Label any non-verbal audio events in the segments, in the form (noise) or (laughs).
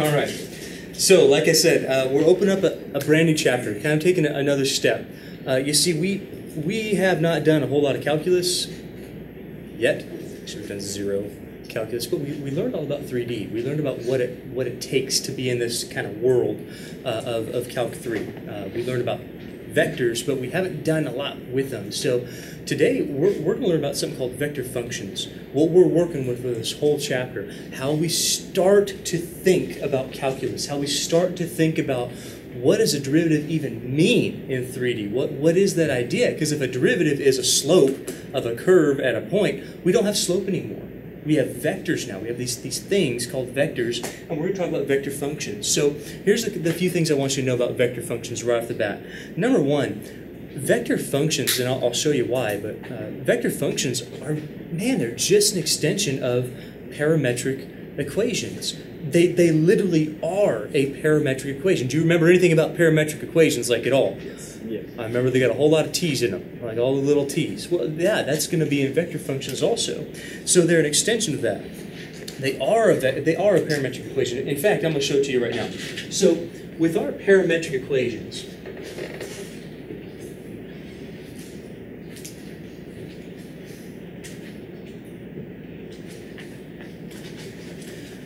All right. So, like I said, uh, we're opening up a, a, brand new chapter, kind of taking another step. Uh, you see, we we have not done a whole lot of calculus yet. Actually, we've done zero calculus, but we, we learned all about 3D. We learned about what it what it takes to be in this kind of world uh, of, of Calc 3. Uh, we learned about vectors, but we haven't done a lot with them. So today we're, we're going to learn about something called vector functions. What we're working with for this whole chapter, how we start to think about calculus, how we start to think about what does a derivative even mean in 3D? What, what is that idea? Because if a derivative is a slope of a curve at a point, we don't have slope anymore we have vectors now. We have these, these things called vectors, and we're going to talk about vector functions. So here's the, the, few things I want you to know about vector functions right off the bat. Number one, vector functions, and I'll, I'll show you why, but uh, vector functions are, man, they're just an extension of parametric equations. They, they literally are a parametric equation. Do you remember anything about parametric equations like at all? Yes. Yeah. I remember they got a whole lot of t's in them, like all the little t's. Well, yeah, that's going to be in vector functions also. So they're an extension of that. They are a they are a parametric equation. In fact, I'm going to show it to you right now. So with our parametric equations,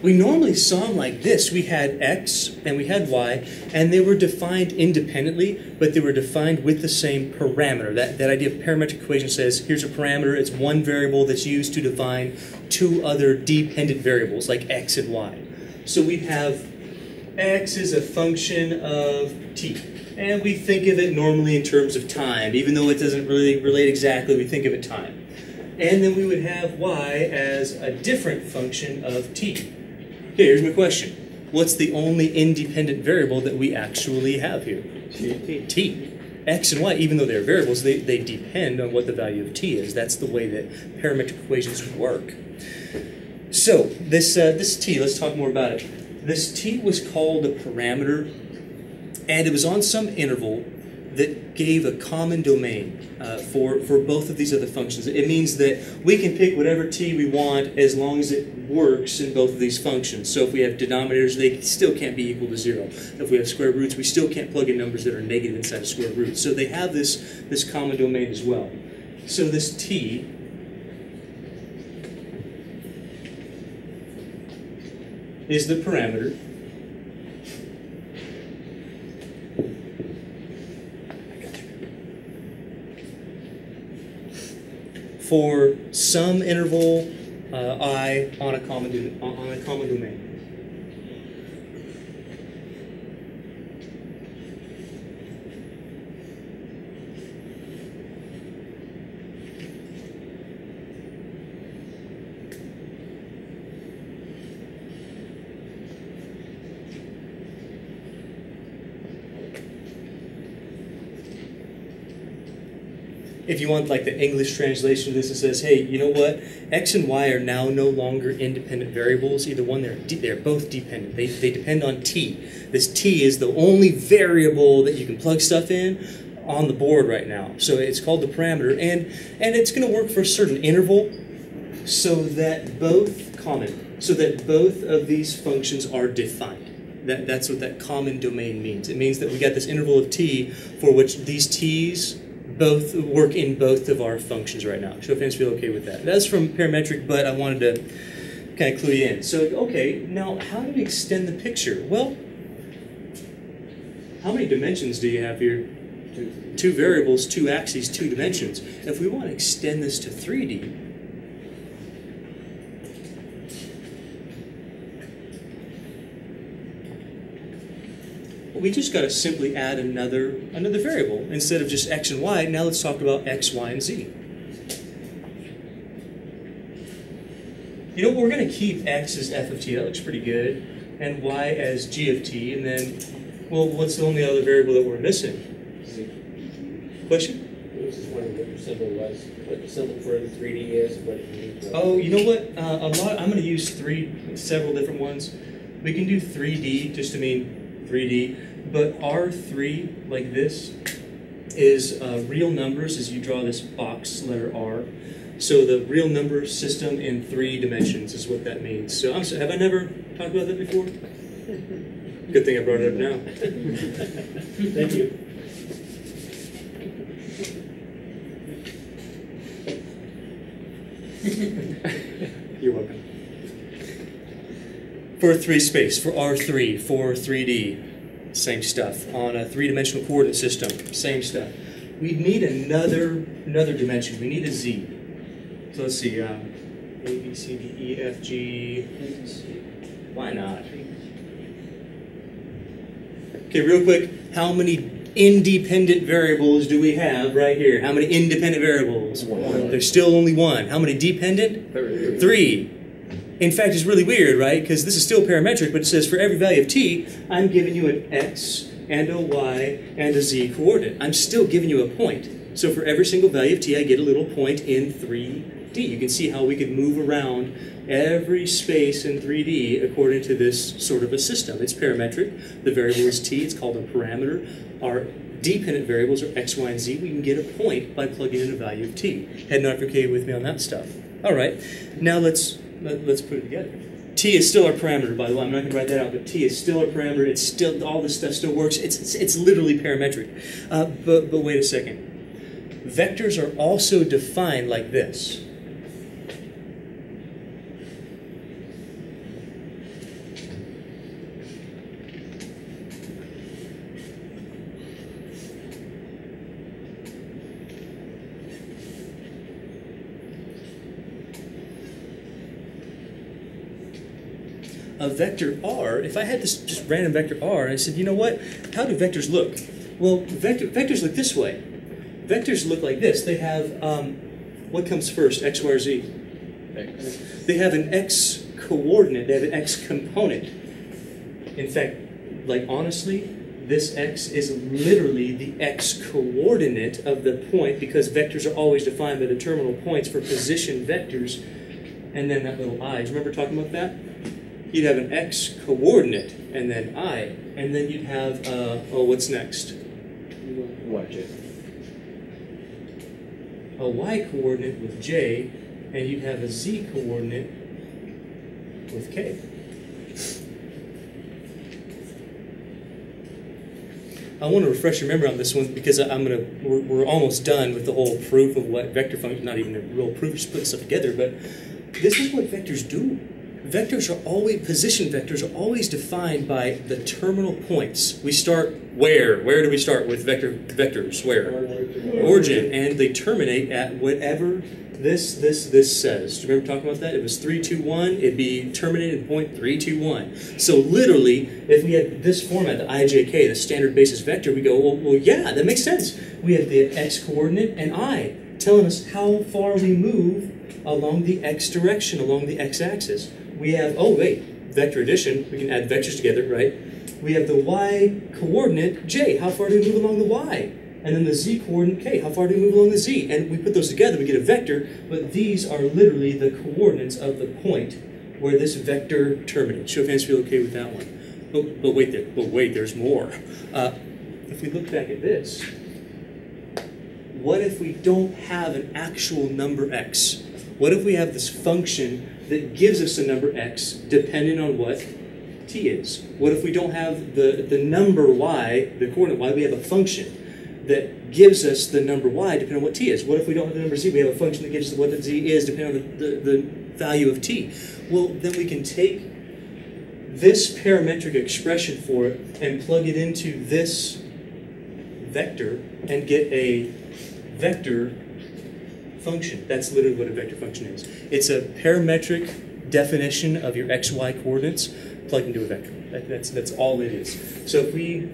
we normally saw them like this. We had x and we had y, and they were defined independently, but they were defined with the same parameter. That, that idea of parametric equation says here's a parameter, it's one variable that's used to define two other dependent variables like x and y. So we have x is a function of t. And we think of it normally in terms of time, even though it doesn't really relate exactly, we think of it time. And then we would have y as a different function of t. Here's my question. What's the only independent variable that we actually have here? T. T. X and Y, even though they're variables, they, they depend on what the value of T is. That's the way that parametric equations work. So, this, uh, this T, let's talk more about it. This T was called a parameter, and it was on some interval that gave a common domain uh, for, for both of these other functions. It means that we can pick whatever t we want as long as it works in both of these functions. So if we have denominators, they still can't be equal to zero. If we have square roots, we still can't plug in numbers that are negative inside of square roots. So they have this, this common domain as well. So this t is the parameter for some interval uh, i on a common on a common domain. If you want like the English translation of this, it says, hey, you know what? X and Y are now no longer independent variables. Either one, they're, they're both dependent. They, they depend on T. This T is the only variable that you can plug stuff in on the board right now. So it's called the parameter, and, and it's going to work for a certain interval so that both common, so that both of these functions are defined. That, that's what that common domain means. It means that we got this interval of t for which these t's both work in both of our functions right now. Show of hands feel okay with that. That's from parametric, but I wanted to kind of clue you in. So, okay, now how do we extend the picture? Well, how many dimensions do you have here? Two, two variables, two axes, two dimensions. If we want to extend this to 3D, we just got to simply add another, another variable. Instead of just x and y, now let's talk about x, y, and z. You know, we're going to keep x as f of t. That looks pretty good. And y as g of t. And then, well, what's the only other variable that we're missing? Z. Question? I was just wondering what your symbol was, what the symbol for the 3D is, what it means. Oh, you know what? Uh, a lot. I'm going to use three, several different ones. We can do 3D just to mean 3D. But R3, like this, is uh, real numbers as you draw this box letter R. So the real number system in three dimensions is what that means. So I'm sorry, have I never talked about that before? Good thing I brought it up now. Thank you. You're welcome. For 3 space, for R3, for 3D, same stuff. On a three-dimensional coordinate system, same stuff. We need another another dimension. We need a Z. So let's see. Um, a, B, C, D, E, F, G. Why not? Okay, real quick. How many independent variables do we have right here? How many independent variables? One. There's still only one. How many dependent? Three. In fact, it's really weird, right? Because this is still parametric, but it says for every value of t, I'm giving you an x and a y and a z coordinate. I'm still giving you a point. So for every single value of t, I get a little point in 3D. You can see how we could move around every space in 3D according to this sort of a system. It's parametric. The variable is t. It's called a parameter. Our dependent variables are x, y, and z. We can get a point by plugging in a value of t. Head okay with me on that stuff. All right. Now let's let, let's put it together. T is still our parameter, by the way. I'm not going to write that out, but T is still our parameter. It's still all this stuff still works. It's it's, it's literally parametric. Uh, but but wait a second. Vectors are also defined like this. A vector r, if I had this just random vector r, I said, you know what? How do vectors look? Well, vector, vectors look this way. Vectors look like this. They have, um, what comes first, x, y, or z? X. They have an x coordinate, they have an x component. In fact, like honestly, this x is literally the x coordinate of the point because vectors are always defined by the terminal points for position vectors and then that little i. Do you remember talking about that? You'd have an x coordinate and then i, and then you'd have, uh, oh, what's next? Watch it. A y coordinate with j, and you'd have a z coordinate with k. I want to refresh your memory on this one because I- I'm gonna we're, we're almost done with the whole proof of what vector function. Not even a real proof, just putting stuff together. But this is what vectors do. Vectors are always position vectors are always defined by the terminal points. We start where? Where do we start with vector vectors? Where? Origin, and they terminate at whatever this this this says. Do you remember talking about that? It was three two one. It'd be terminated in point three two one. So literally, if we had this format, the IJK, the standard basis vector, we go, well, well, yeah, that makes sense. We have the x coordinate and i telling us how far we move along the x direction, along the x-axis. We have oh wait, vector addition. We can add vectors together, right? We have the y coordinate j. How far do we move along the y? and then the z coordinate k. How far do we move along the z? And we put those together, we get a vector, but these are literally the coordinates of the point where this vector terminates. Show of hands feel okay with that one. But, but wait, there, but wait, there's more. Uh, if we look back at this, what if we don't have an actual number x? What if we have this function that gives us a number x depending on what t is? What if we don't have the, the number y, the coordinate y, we have a function that gives us the number y depending on what t is? What if we don't have the number z, we have a function that gives us what the z is depending on the, the, the value of t? Well, then we can take this parametric expression for it and plug it into this vector and get a vector function. That's literally what a vector function is. It's a parametric definition of your xy coordinates plugged into a vector. That, that's, that's all it is. So if we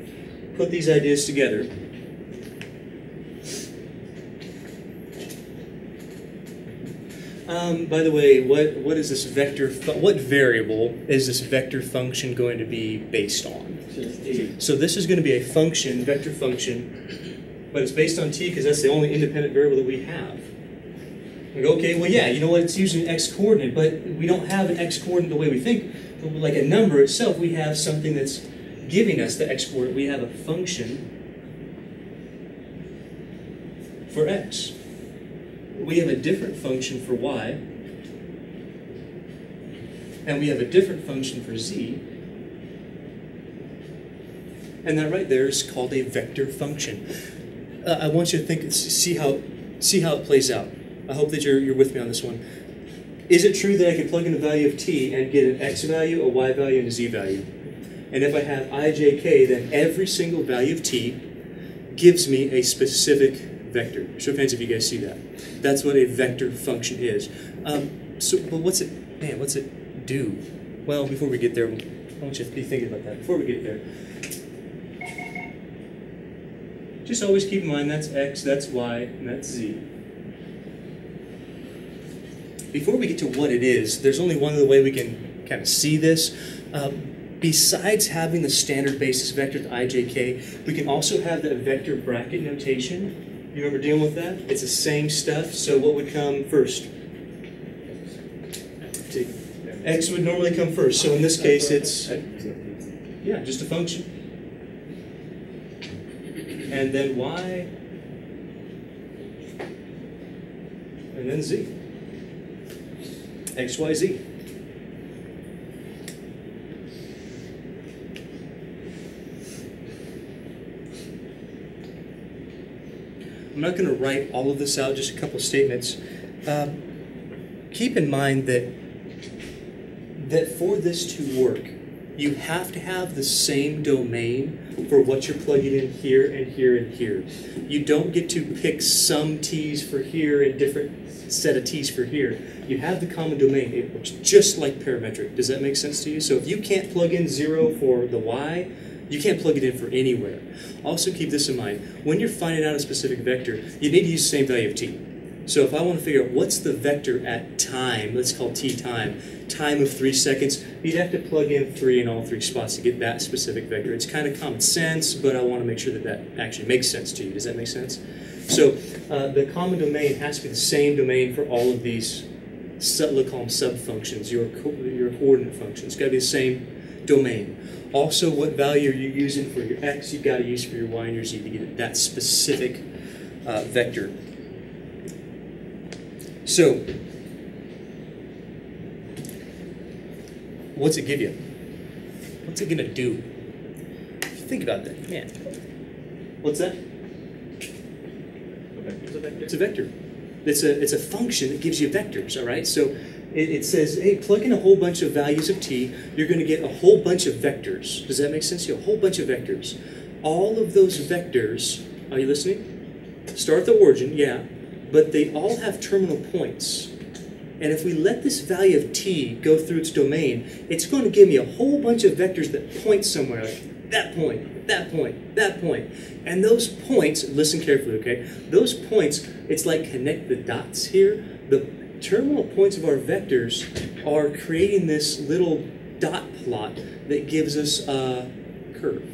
put these ideas together, Um, by the way, what, what is this vector? What variable is this vector function going to be based on? So this is going to be a function, vector function, but it's based on t because that's the only independent variable that we have. Go, okay, well, yeah, you know what? It's using an x coordinate, but we don't have an x coordinate the way we think. But Like a number itself, we have something that's giving us the x coordinate. We have a function for x. We have a different function for y, and we have a different function for z, And that right there is called a vector function. Uh, I want you to think, see how, see how it plays out. I hope that you're, you're with me on this one. Is it true that I can plug in a value of t and get an x value, a y value, and a z value? And if I have ijk, then every single value of t gives me a specific vector. Show of hands if you guys see that. That's what a vector function is. Um, so, but what's it, man, what's it do? Well, before we get there, I want you to be thinking about that. Before we get there, just always keep in mind that's x, that's y, and that's z. Before we get to what it is, there's only one other way we can kind of see this. Uh, besides having the standard basis vector ijk, we can also have the vector bracket notation. You remember dealing with that? It's the same stuff. So what would come first? X would normally come first. So in this case, it's yeah, just a function. And then Y. And then Z. X, Y, Z. I'm not going to write all of this out, just a couple statements. Uh, keep in mind that that for this to work, you have to have the same domain for what you're plugging in here and here and here. You don't get to pick some t's for here and different set of t's for here. You have the common domain. It works just like parametric. Does that make sense to you? So if you can't plug in zero for the y, you can't plug it in for anywhere. Also keep this in mind. When you're finding out a specific vector, you need to use the same value of t. So if I want to figure out what's the vector at time, let's call t time, time of three seconds, you'd have to plug in three in all three spots to get that specific vector. It's kind of common sense, but I want to make sure that that actually makes sense to you. Does that make sense? So uh, the common domain has to be the same domain for all of these, let's call them sub-functions, your, co your coordinate functions. It's got to be the same domain. Also, what value are you using for your x, you've got to use for your y and your z to get that specific uh, vector. So, what's it give you? What's it going to do? Think about that. Man. What's that? It's a vector. It's a vector. It's a, it's a function that gives you vectors, all right? So it, it says, hey, plug in a whole bunch of values of t, you're going to get a whole bunch of vectors. Does that make sense to you? A whole bunch of vectors. All of those vectors, are you listening? Start the origin, yeah but they all have terminal points. And if we let this value of t go through its domain, it's going to give me a whole bunch of vectors that point somewhere, like that point, that point, that point. And those points, listen carefully, okay? Those points, it's like connect the dots here. The terminal points of our vectors are creating this little dot plot that gives us a curve,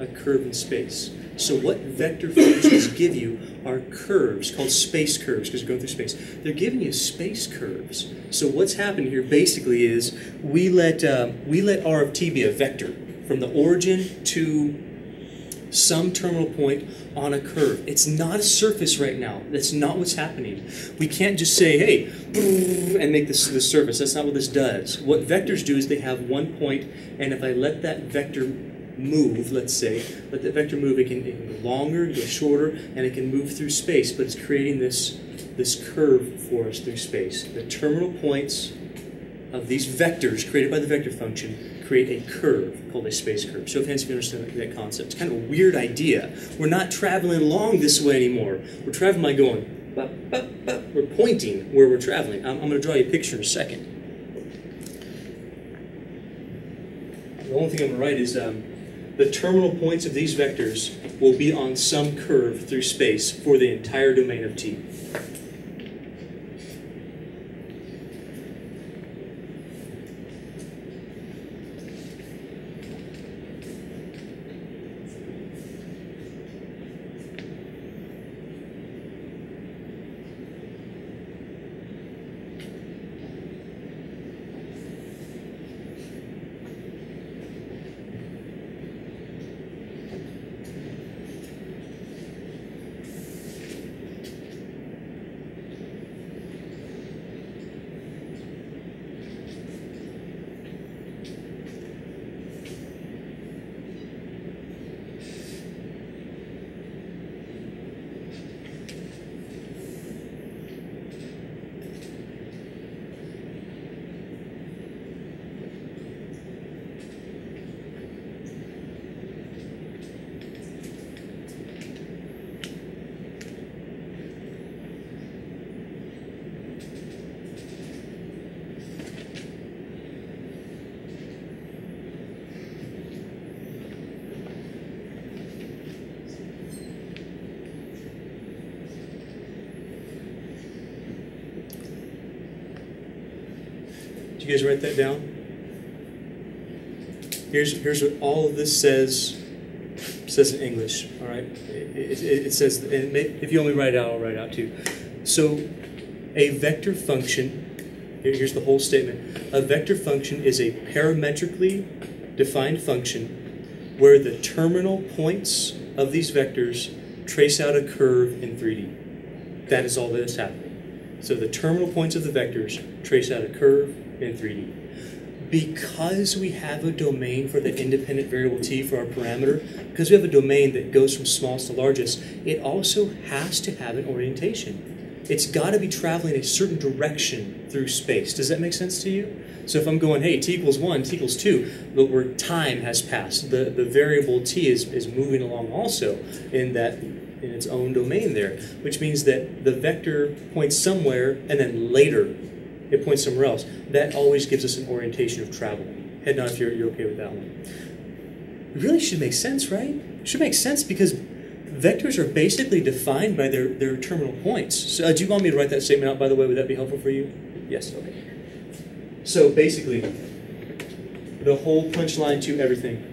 a curve in space. So what vector functions give you are curves called space curves because you're going through space. They're giving you space curves. So what's happening here basically is we let uh, we let r of t be a vector from the origin to some terminal point on a curve. It's not a surface right now. That's not what's happening. We can't just say, hey, and make this the surface. That's not what this does. What vectors do is they have one point, and if I let that vector move, let's say, let the vector move, it can, it can go longer, go shorter, and it can move through space, but it's creating this, this curve for us through space. The terminal points of these vectors created by the vector function create a curve called a space curve. Of hands if you understand that concept. It's kind of a weird idea. We're not traveling along this way anymore. We're traveling by going, we're pointing where we're traveling. I'm, I'm going to draw you a picture in a second. The only thing I'm going to write is um, the terminal points of these vectors will be on some curve through space for the entire domain of T. You guys write that down? Here's, here's what all of this says says in English. All right, it, it, it says, and if you only write it out, I'll write it out too. So, a vector function. Here's the whole statement. A vector function is a parametrically defined function where the terminal points of these vectors trace out a curve in 3D. That is all that is happening. So the terminal points of the vectors trace out a curve in 3D because we have a domain for the independent variable t for our parameter, because we have a domain that goes from smallest to largest, it also has to have an orientation. It's got to be traveling a certain direction through space. Does that make sense to you? So if I'm going, hey, t equals 1, t equals 2, but where time has passed, the, the variable t is, is moving along also in that in its own domain there, which means that the vector points somewhere and then later it points somewhere else. That always gives us an orientation of travel. Head nod if you're, you're okay with that one. It really should make sense, right? It should make sense because vectors are basically defined by their, their terminal points. So, uh, do you want me to write that statement out, by the way? Would that be helpful for you? Yes, okay. So basically, the whole punchline to everything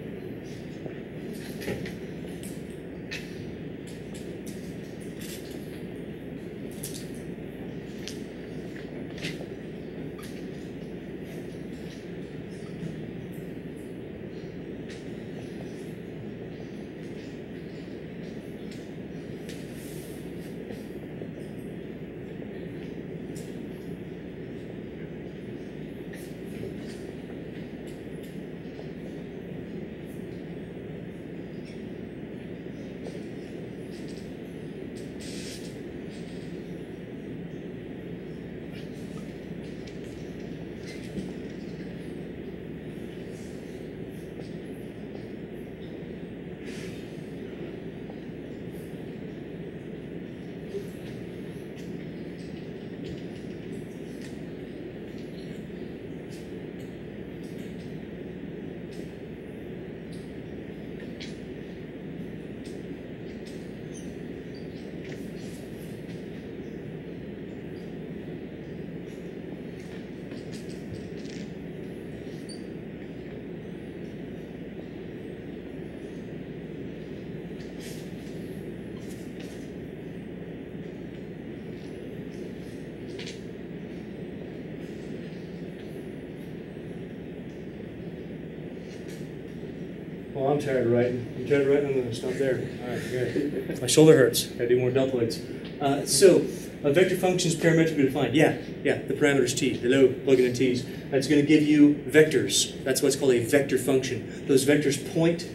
I'm tired of writing. You tired of writing? I'm going to stop there. All right, good. My shoulder hurts. Got to do more deltoids. Uh, so, a vector function is parametrically defined. Yeah, yeah, the parameters t, the low plug in t's. That's going to give you vectors. That's what's called a vector function. Those vectors point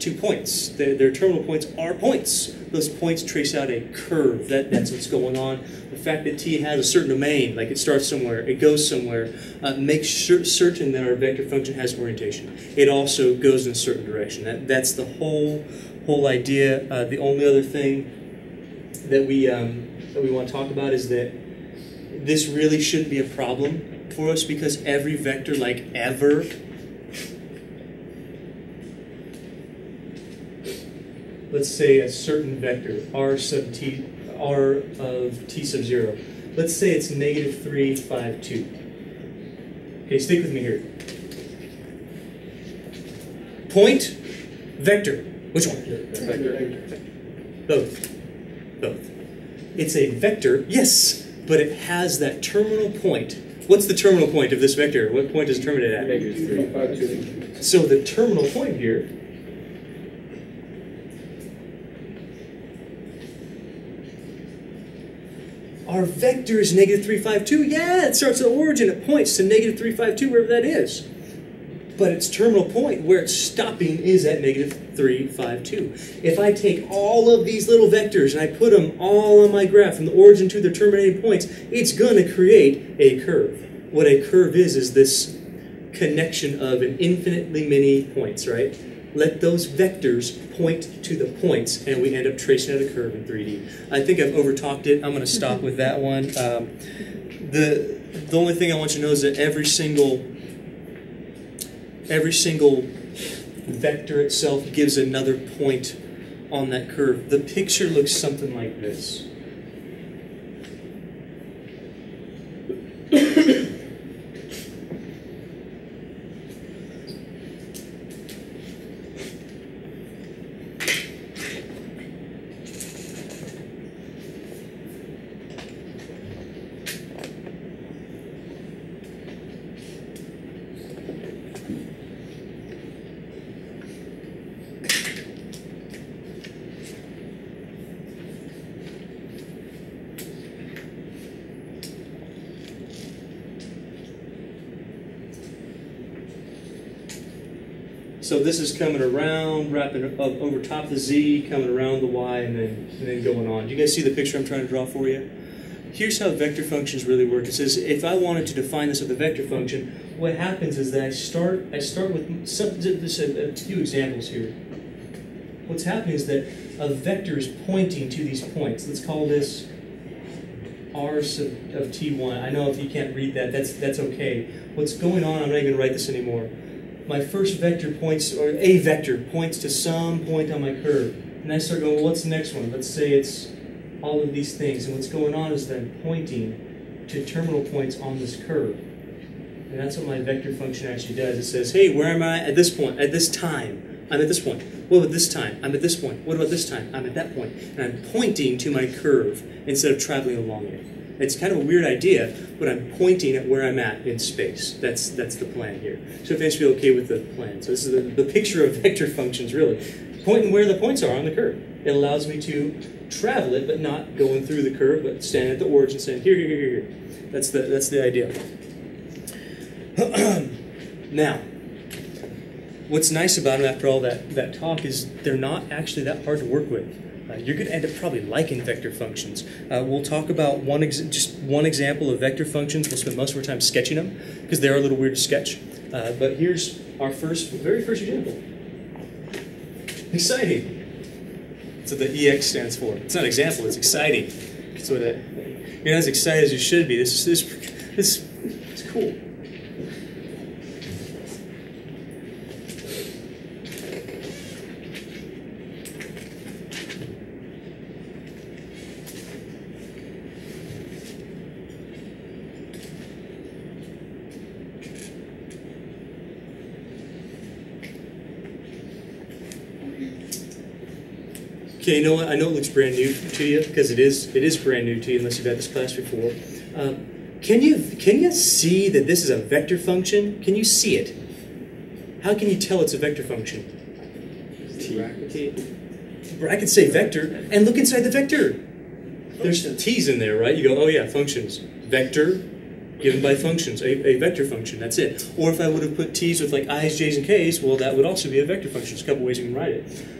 to points. Their, their, terminal points are points. Those points trace out a curve. That, that's what's going on. The fact that t has a certain domain, like it starts somewhere, it goes somewhere, uh, makes sure, certain that our vector function has orientation. It also goes in a certain direction. That, that's the whole whole idea. Uh, the only other thing that we um, that we want to talk about is that this really shouldn't be a problem for us because every vector, like ever, let's say a certain vector, r sub t, r of t sub 0. Let's say it's negative 3, 5, 2. Okay, stick with me here. Point, vector. Which one? Vector. Both. Both. It's a vector, yes, but it has that terminal point. What's the terminal point of this vector? What point is it terminate at? Negative three, five, two. So the terminal point here our vector is negative 352. Yeah, it starts at the origin. It points to negative 352, wherever that is. But its terminal point, where it's stopping, is at negative 352. If I take all of these little vectors and I put them all on my graph from the origin to their terminating points, it's going to create a curve. What a curve is, is this connection of an infinitely many points, right? Let those vectors point to the points, and we end up tracing out a curve in 3D. I think I've overtalked it. I'm going to stop with that one. Um, the the only thing I want you to know is that every single every single vector itself gives another point on that curve. The picture looks something like this. Is coming around, wrapping up over top the z, coming around the y, and then and then going on. Do you guys see the picture I'm trying to draw for you? Here's how vector functions really work. It says if I wanted to define this with a vector function, what happens is that I start I start with some, just a, a few examples here. What's happening is that a vector is pointing to these points. Let's call this r sub of t1. I know if you can't read that, that's that's okay. What's going on? I'm not even going to write this anymore. My first vector points, or a vector points to some point on my curve, and I start going. Well, what's the next one? Let's say it's all of these things, and what's going on is then pointing to terminal points on this curve. And that's what my vector function actually does. It says, hey, where am I at this point, at this time? I'm at this point. What about this time? I'm at this point. What about this time? I'm at that point. And I'm pointing to my curve instead of traveling along it. It's kind of a weird idea, but I'm pointing at where I'm at in space. That's that's the plan here. So if you feel okay with the plan. So this is the, the picture of (laughs) vector functions, really. Pointing where the points are on the curve. It allows me to travel it, but not going through the curve, but standing at the origin, saying here, here, here, here. That's the that's the idea. (clears throat) now, what's nice about them after all that that talk is they're not actually that hard to work with. Uh, you're going to end up probably liking vector functions. Uh, we'll talk about one just one example of vector functions. We'll spend most of our time sketching them because they're a little weird to sketch. Uh, but here's our first, very first example. Exciting. That's what the EX stands for. It's not example, it's exciting. So what it, you're not as excited as you should be. This is this, this it's cool. You know what? I know it looks brand new to you because it is. It is brand new to you unless you've had this class before. Um, can you can you see that this is a vector function? Can you see it? How can you tell it's a vector function? I could say vector and look inside the vector. There's t's in there, right? You go, oh yeah, functions. Vector given by functions, a, a vector function. That's it. Or if I would have put t's with like i's, j's, and k's, well, that would also be a vector function. There's a couple ways you can write it.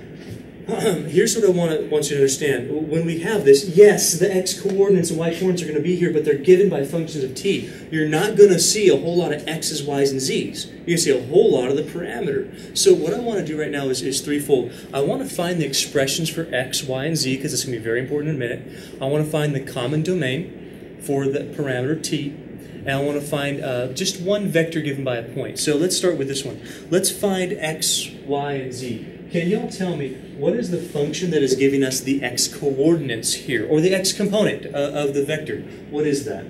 (clears throat) here's what I want, want you to understand. When we have this, yes, the x coordinates and y coordinates are going to be here, but they're given by functions of t. You're not going to see a whole lot of x's, y's, and z's. You're going to see a whole lot of the parameter. So what I want to do right now is, is threefold. I want to find the expressions for x, y, and z, because it's going to be very important in a minute. I want to find the common domain for the parameter t, and I want to find uh, just one vector given by a point. So let's start with this one. Let's find x, y, and z. Can y'all tell me what is the function that is giving us the x coordinates here, or the x component uh, of the vector? What is that?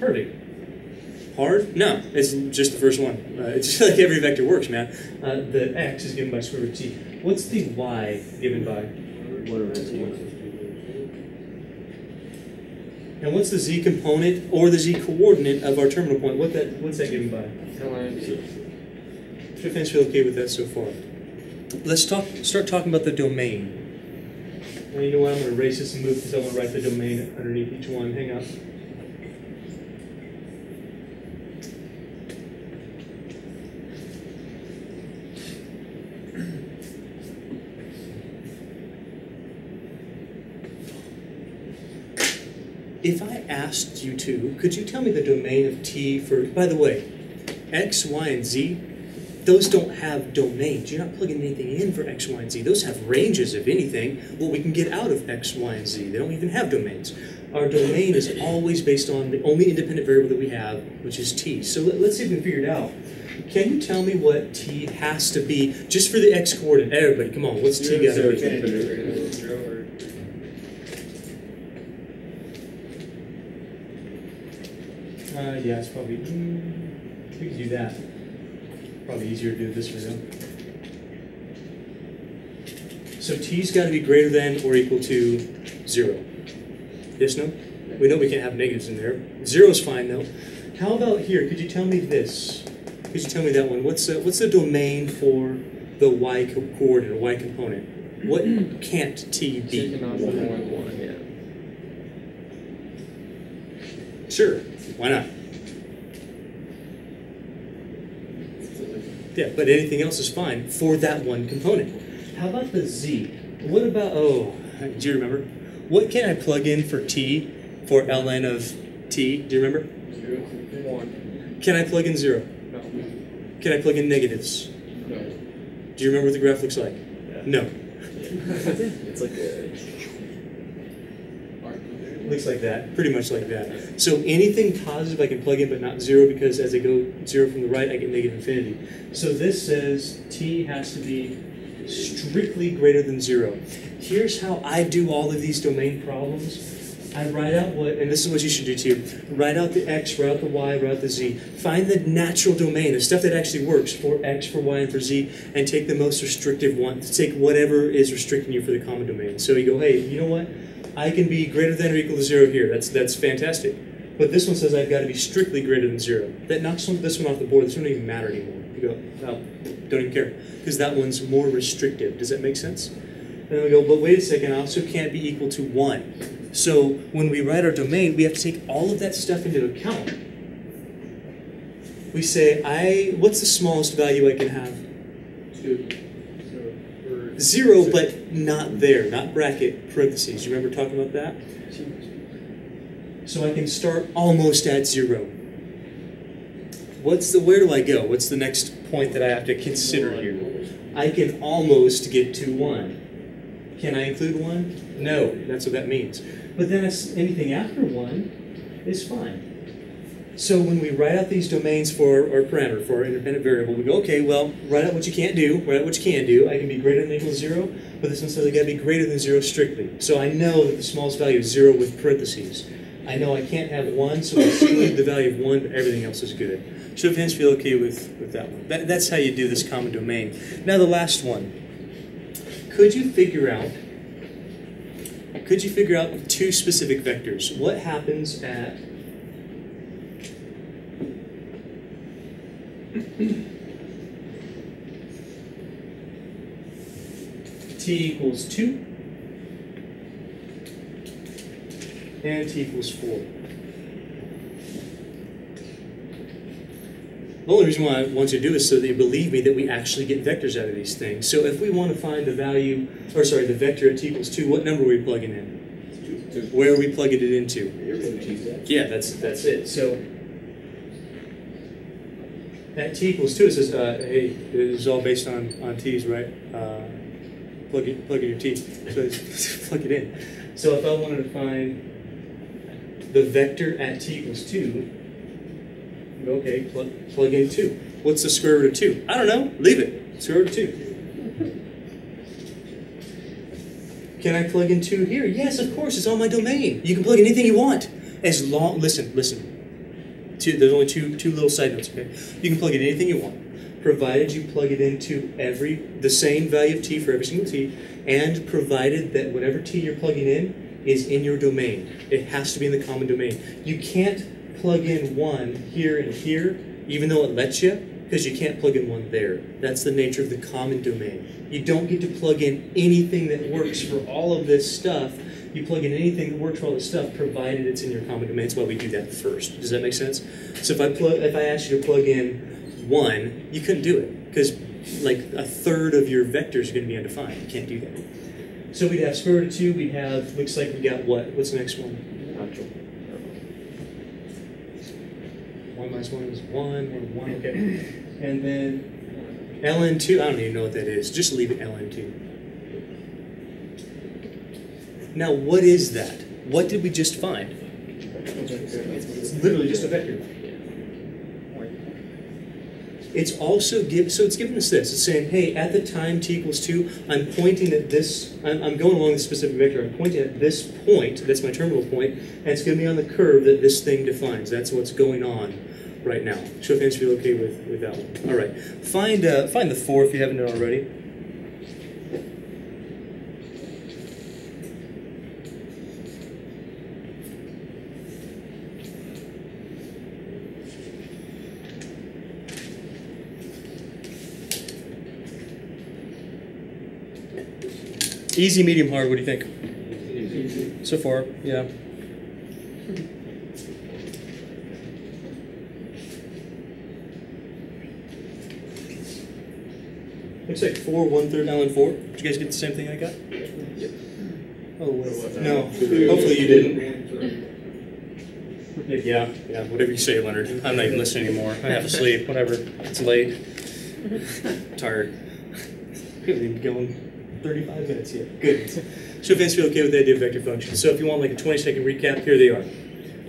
Perfect. Hard? No, it's just the first one. Uh, it's (laughs) just like every vector works, man. Uh, the x is given by square root t. What's the y given by? And what's the z component or the z coordinate of our terminal point? What that? What's that given by? Fans feel okay with that so far? Let's talk. Start talking about the domain. Well, you know what? I'm going to erase this and move because I want to write the domain underneath each one. Hang on. (clears throat) If I asked you to, could you tell me the domain of T for, by the way, X, Y, and Z, those don't have domains. You're not plugging anything in for X, Y, and Z. Those have ranges, if anything, what we can get out of X, Y, and Z. They don't even have domains. Our domain is always based on the only independent variable that we have, which is T. So let, us see if we can figure it out. Can you tell me what T has to be, just for the X coordinate? Everybody, come on, what's T got to be? Uh, yeah, it's probably, mm, we can do that. Probably easier to do this way though. So t's got to be greater than or equal to 0. Yes, no? We know we can't have negatives in there. Zero is fine though. How about here? Could you tell me this? Could you tell me that one? What's uh, what's the domain for the y co coordinate or y component? What can't t be? Sure. Why not? Yeah, but anything else is fine for that one component. How about the z? What about, oh, do you remember? What can I plug in for t, for ln of t? Do you remember? Zero, one, Can I plug in zero? no, Can I plug in negatives? no. Do you remember what the graph looks like? No. (laughs) It's like a Looks like that, pretty much like that. So anything positive I can plug in, but not zero, because as I go zero from the right, I get negative infinity. So this says t has to be strictly greater than zero. Here's how I do all of these domain problems. I write out what, and this is what you should do too. Write out the x, write out the y, write out the z. Find the natural domain, the stuff that actually works for x, for y, and for z, and take the most restrictive one. Take whatever is restricting you for the common domain. So you go, hey, you know what? I can be greater than or equal to zero here. That's that's fantastic. But this one says I've got to be strictly greater than zero. That knocks one, this one off the board. This one doesn't even matter anymore. You go, oh, don't even care. Because that one's more restrictive. Does that make sense? And then we go, but wait a second, I also can't be equal to one. So when we write our domain, we have to take all of that stuff into account. We say, I what's the smallest value I can have? Two. Zero. But not there, not bracket, parentheses. You remember talking about that? So I can start almost at zero. What's the where do I go? What's the next point that I have to consider here? I can almost get to one. Can I include one? No, that's what that means. But then anything after one is fine. So when we write out these domains for our parameter, for our independent variable, we go, okay, well, write out what you can't do, write out what you can do. I can be greater than or equal to zero, but this one says I gotta be greater than zero strictly. So I know that the smallest value is zero with parentheses. I know I can't have one, so I exclude the value of one, but everything else is good. Have hands feel okay with, with that one. That, that's how you do this common domain. Now the last one. Could you figure out could you figure out two specific vectors? What happens at t equals 2 and t equals 4. The only reason why I want you to do this is so that you believe me that we actually get vectors out of these things. So if we want to find the value, or sorry, the vector at t equals 2, what number are we plugging in? Where are we plugging it into? Yeah, that's that's it. So at t equals two, it says, uh, this is all based on on t's, right? Uh, plug it, plug in your t. So (laughs) plug it in. So if I wanted to find the vector at t equals two, go, okay, plug plug in two. What's the square root of two? I don't know. Leave it. Square root of two. Can I plug in two here? Yes, of course. It's on my domain. You can plug in anything you want. As long, listen, listen. Two, there's only two, two little side notes, okay? You can plug in anything you want, provided you plug it into every, the same value of t for every single t, and provided that whatever t you're plugging in is in your domain. It has to be in the common domain. You can't plug in one here and here, even though it lets you, because you can't plug in one there. That's the nature of the common domain. You don't get to plug in anything that works for all of this stuff. You plug in anything that works for all this stuff, provided it's in your common domain. That's why we do that first. Does that make sense? So if I plug, if I asked you to plug in one, you couldn't do it because like a third of your vectors are going to be undefined. You can't do that. So we'd have square root of two. We'd have looks like we got what? What's the next one? One minus one is one, or one, okay. And then ln2, I don't even know what that is. Just leave it ln2. Now, what is that? What did we just find? It's literally just a vector. It's also give so it's giving us this. It's saying, hey, at the time t equals two, I'm pointing at this. I'm, I'm going along this specific vector. I'm pointing at this point. That's my terminal point, and it's going to be on the curve that this thing defines. That's what's going on right now. Show of hands feel okay with, with that one. All right. Find uh, find the four if you haven't done already. Easy, medium, hard. What do you think? Easy. So far, yeah. Looks like four, one third down, and four. Did you guys get the same thing I got? Yep. Oh, what? no. Hopefully you didn't. Yeah, yeah, whatever you say, Leonard. I'm not even listening anymore. I have to sleep. Whatever. It's late. (laughs) Tired. We've been going 35 minutes here. Good. So fans feel okay with the idea of vector functions. So if you want like a 20 second recap, here they are.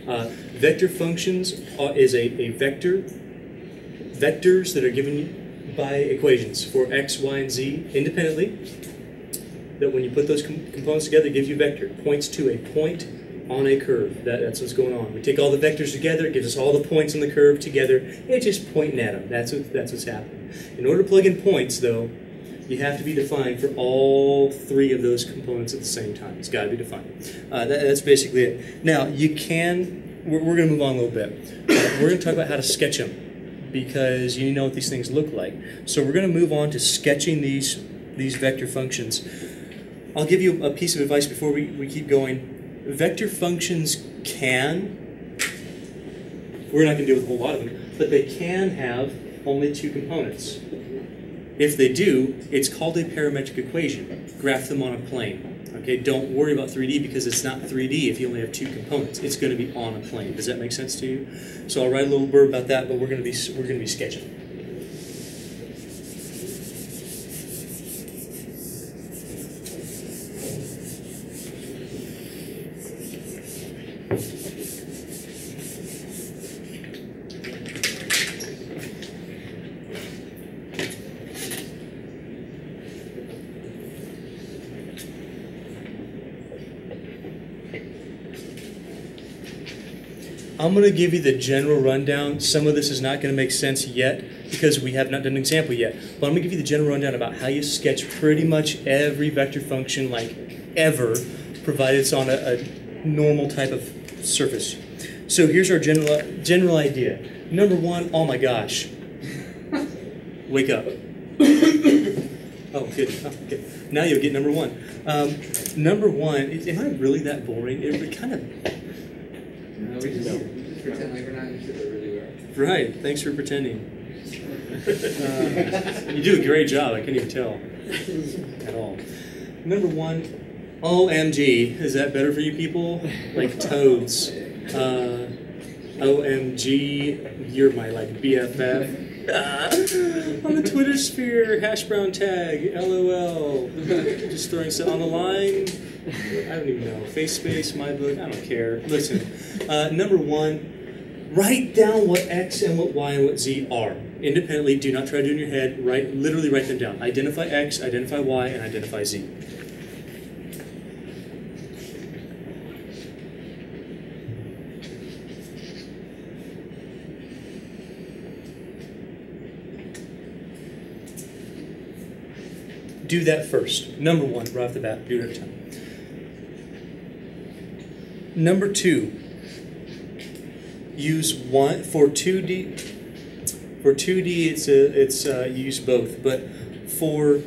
Uh, vector functions are, is a, a vector, vectors that are given you by equations for x, y, and z independently. That when you put those com- components together, gives you a vector. Points to a point on a curve. That, that's what's going on. We take all the vectors together, it gives us all the points on the curve together. It's just pointing at them. That's what, that's what's happening. In order to plug in points, though, you have to be defined for all three of those components at the same time. It's got to be defined. Uh, that, that's basically it. Now, you can, we're, we're going to move on a little bit. Uh, we're going to talk about how to sketch them because you need to know what these things look like. So we're going to move on to sketching these, these vector functions. I'll give you a piece of advice before we, we keep going. Vector functions can, we're not going to deal with a whole lot of them, but they can have only two components. If they do, it's called a parametric equation. Graph them on a plane. Okay, don't worry about 3D because it's not 3D if you only have two components. It's going to be on a plane. Does that make sense to you? So I'll write a little blurb about that, but we're going to be we're going to be sketching. I'm going to give you the general rundown. Some of this is not going to make sense yet because we have not done an example yet. But I'm going to give you the general rundown about how you sketch pretty much every vector function like ever, provided it's on a, a normal type of surface. So here's our general, general idea. Number one, oh my gosh. Wake up. (coughs) Oh, good. Oh, okay. Now you'll get number one. Um, number one, am I really that boring? It, it kind of No, pretend like we're not really. Right. Thanks for pretending. Uh, you do a great job. I can't even tell at all. Number one, OMG. Is that better for you people? Like toads. Uh, OMG. You're my like BFF. Ah, on the Twitter sphere, hash brown tag, LOL. Just throwing stuff on the line. I don't even know. Face space, my book. I don't care. Listen. Uh, number one, write down what X and what Y and what Z are. Independently, do not try to do it in your head. Write, literally write them down. Identify X, identify Y, and identify Z. Do that first. Number one, right off the bat, do it every time. Number two, use one for 2D. For 2D, it's a, it's uh, use both, but for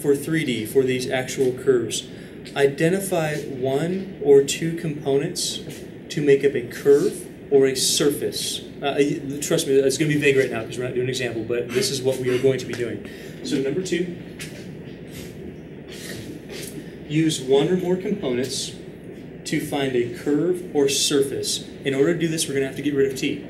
for 3D, for these actual curves, identify one or two components to make up a curve or a surface. Uh, trust me, it's going to be vague right now because we're not doing an example, but this is what we are going to be doing. So number two, use one or more components to find a curve or surface. In order to do this, we're going to have to get rid of t.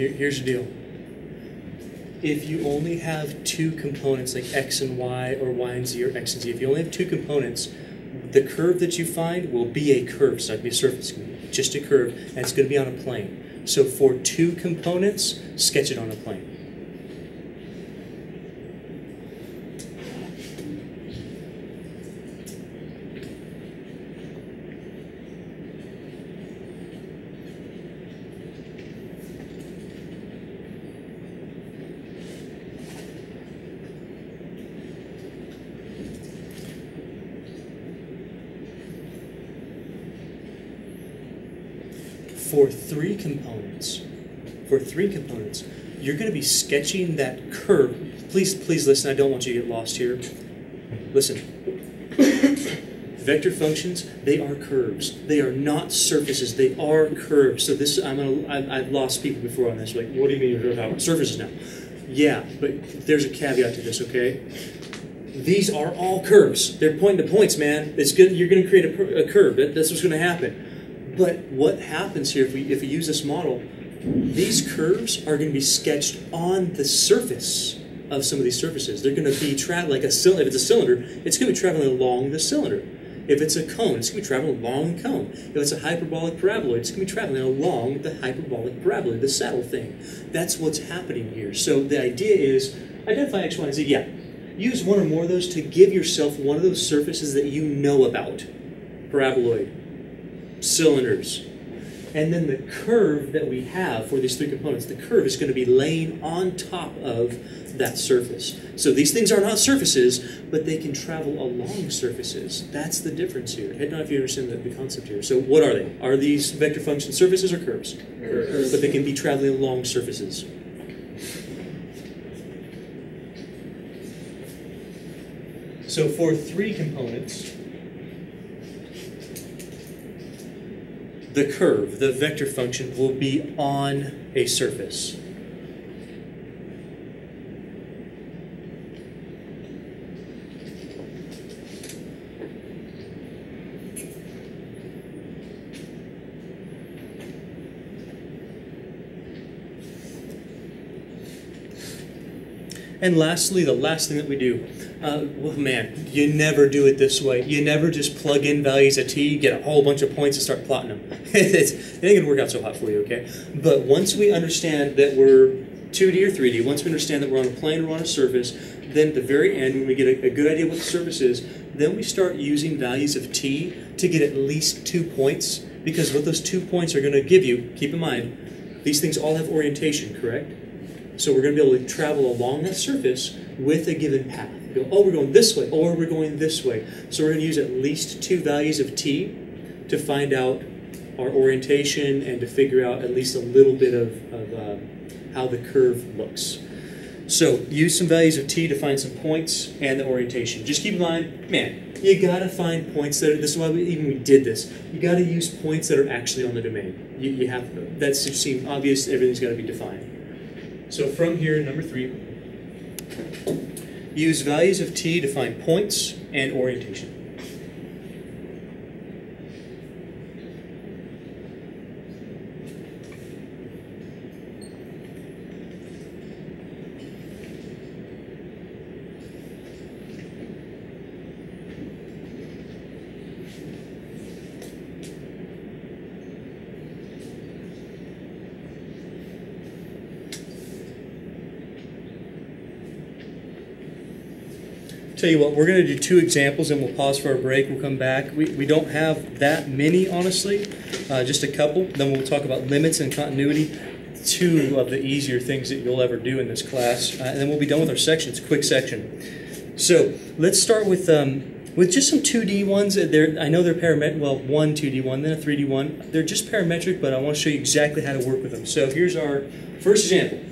here, here's the deal. If you only have two components like x and y, or y and z, or x and z, if you only have two components, the curve that you find will be a curve. So it'd be a surface, just a curve, and it's going to be on a plane. So for two components, sketch it on a plane. for three components, for three components, you're going to be sketching that curve. Please, please listen. I don't want you to get lost here. Listen. (coughs) Vector functions, they are curves. They are not surfaces. They are curves. So this, I'm gonna, I've, I've lost people before on this. Like, what do you mean you're talking about surfaces now? Yeah, but there's a caveat to this, okay? These are all curves. They're pointing to points, man. It's good. You're going to create a, a curve. That, that's what's going to happen. But what happens here if we if we use this model? These curves are going to be sketched on the surface of some of these surfaces. They're going to be traveling like a cylinder. If it's a cylinder, it's going to be traveling along the cylinder. If it's a cone, it's going to be traveling along the cone. If it's a hyperbolic paraboloid, it's going to be traveling along the hyperbolic paraboloid, the saddle thing. That's what's happening here. So the idea is identify x, y, and z. Yeah, use one or more of those to give yourself one of those surfaces that you know about. Paraboloid, cylinders, and then the curve that we have for these three components, the curve is going to be laying on top of that surface. So these things are not surfaces, but they can travel along surfaces. That's the difference here. I don't know if you understand the, the concept here. So what are they? Are these vector function surfaces or curves? Curves. But they can be traveling along surfaces. So for three components, the curve, the vector function, will be on a surface. And lastly, the last thing that we do, uh, well, man, you never do it this way. You never just plug in values of t, get a whole bunch of points, and start plotting them. (laughs) it's, it ain't gonna work out so hot for you, okay? But once we understand that we're 2D or 3D, once we understand that we're on a plane or on a surface, then at the very end, when we get a, a good idea what the surface is, then we start using values of t to get at least two points, because what those two points are gonna give you, keep in mind, these things all have orientation, correct? So we're going to be able to travel along that surface with a given path. Go, oh, we're going this way, or we're going this way. So we're going to use at least two values of t to find out our orientation and to figure out at least a little bit of, of um, how the curve looks. So use some values of t to find some points and the orientation. Just keep in mind, man, you gotta find points that are, this is why we even we did this. You gotta use points that are actually on the domain. You, you have to, that's just seem obvious. Everything's got to be defined. So from here, number three, use values of t to find points and orientation. Tell you what, we're going to do two examples and we'll pause for a break. We'll come back. We, we don't have that many, honestly, uh, just a couple. Then we'll talk about limits and continuity, two of the easier things that you'll ever do in this class. Uh, and then we'll be done with our section. It's a quick section. So let's start with um, with just some 2D ones. They're, I know they're parametric, well, one 2D one, then a 3D one. They're just parametric, but I want to show you exactly how to work with them. So here's our first example.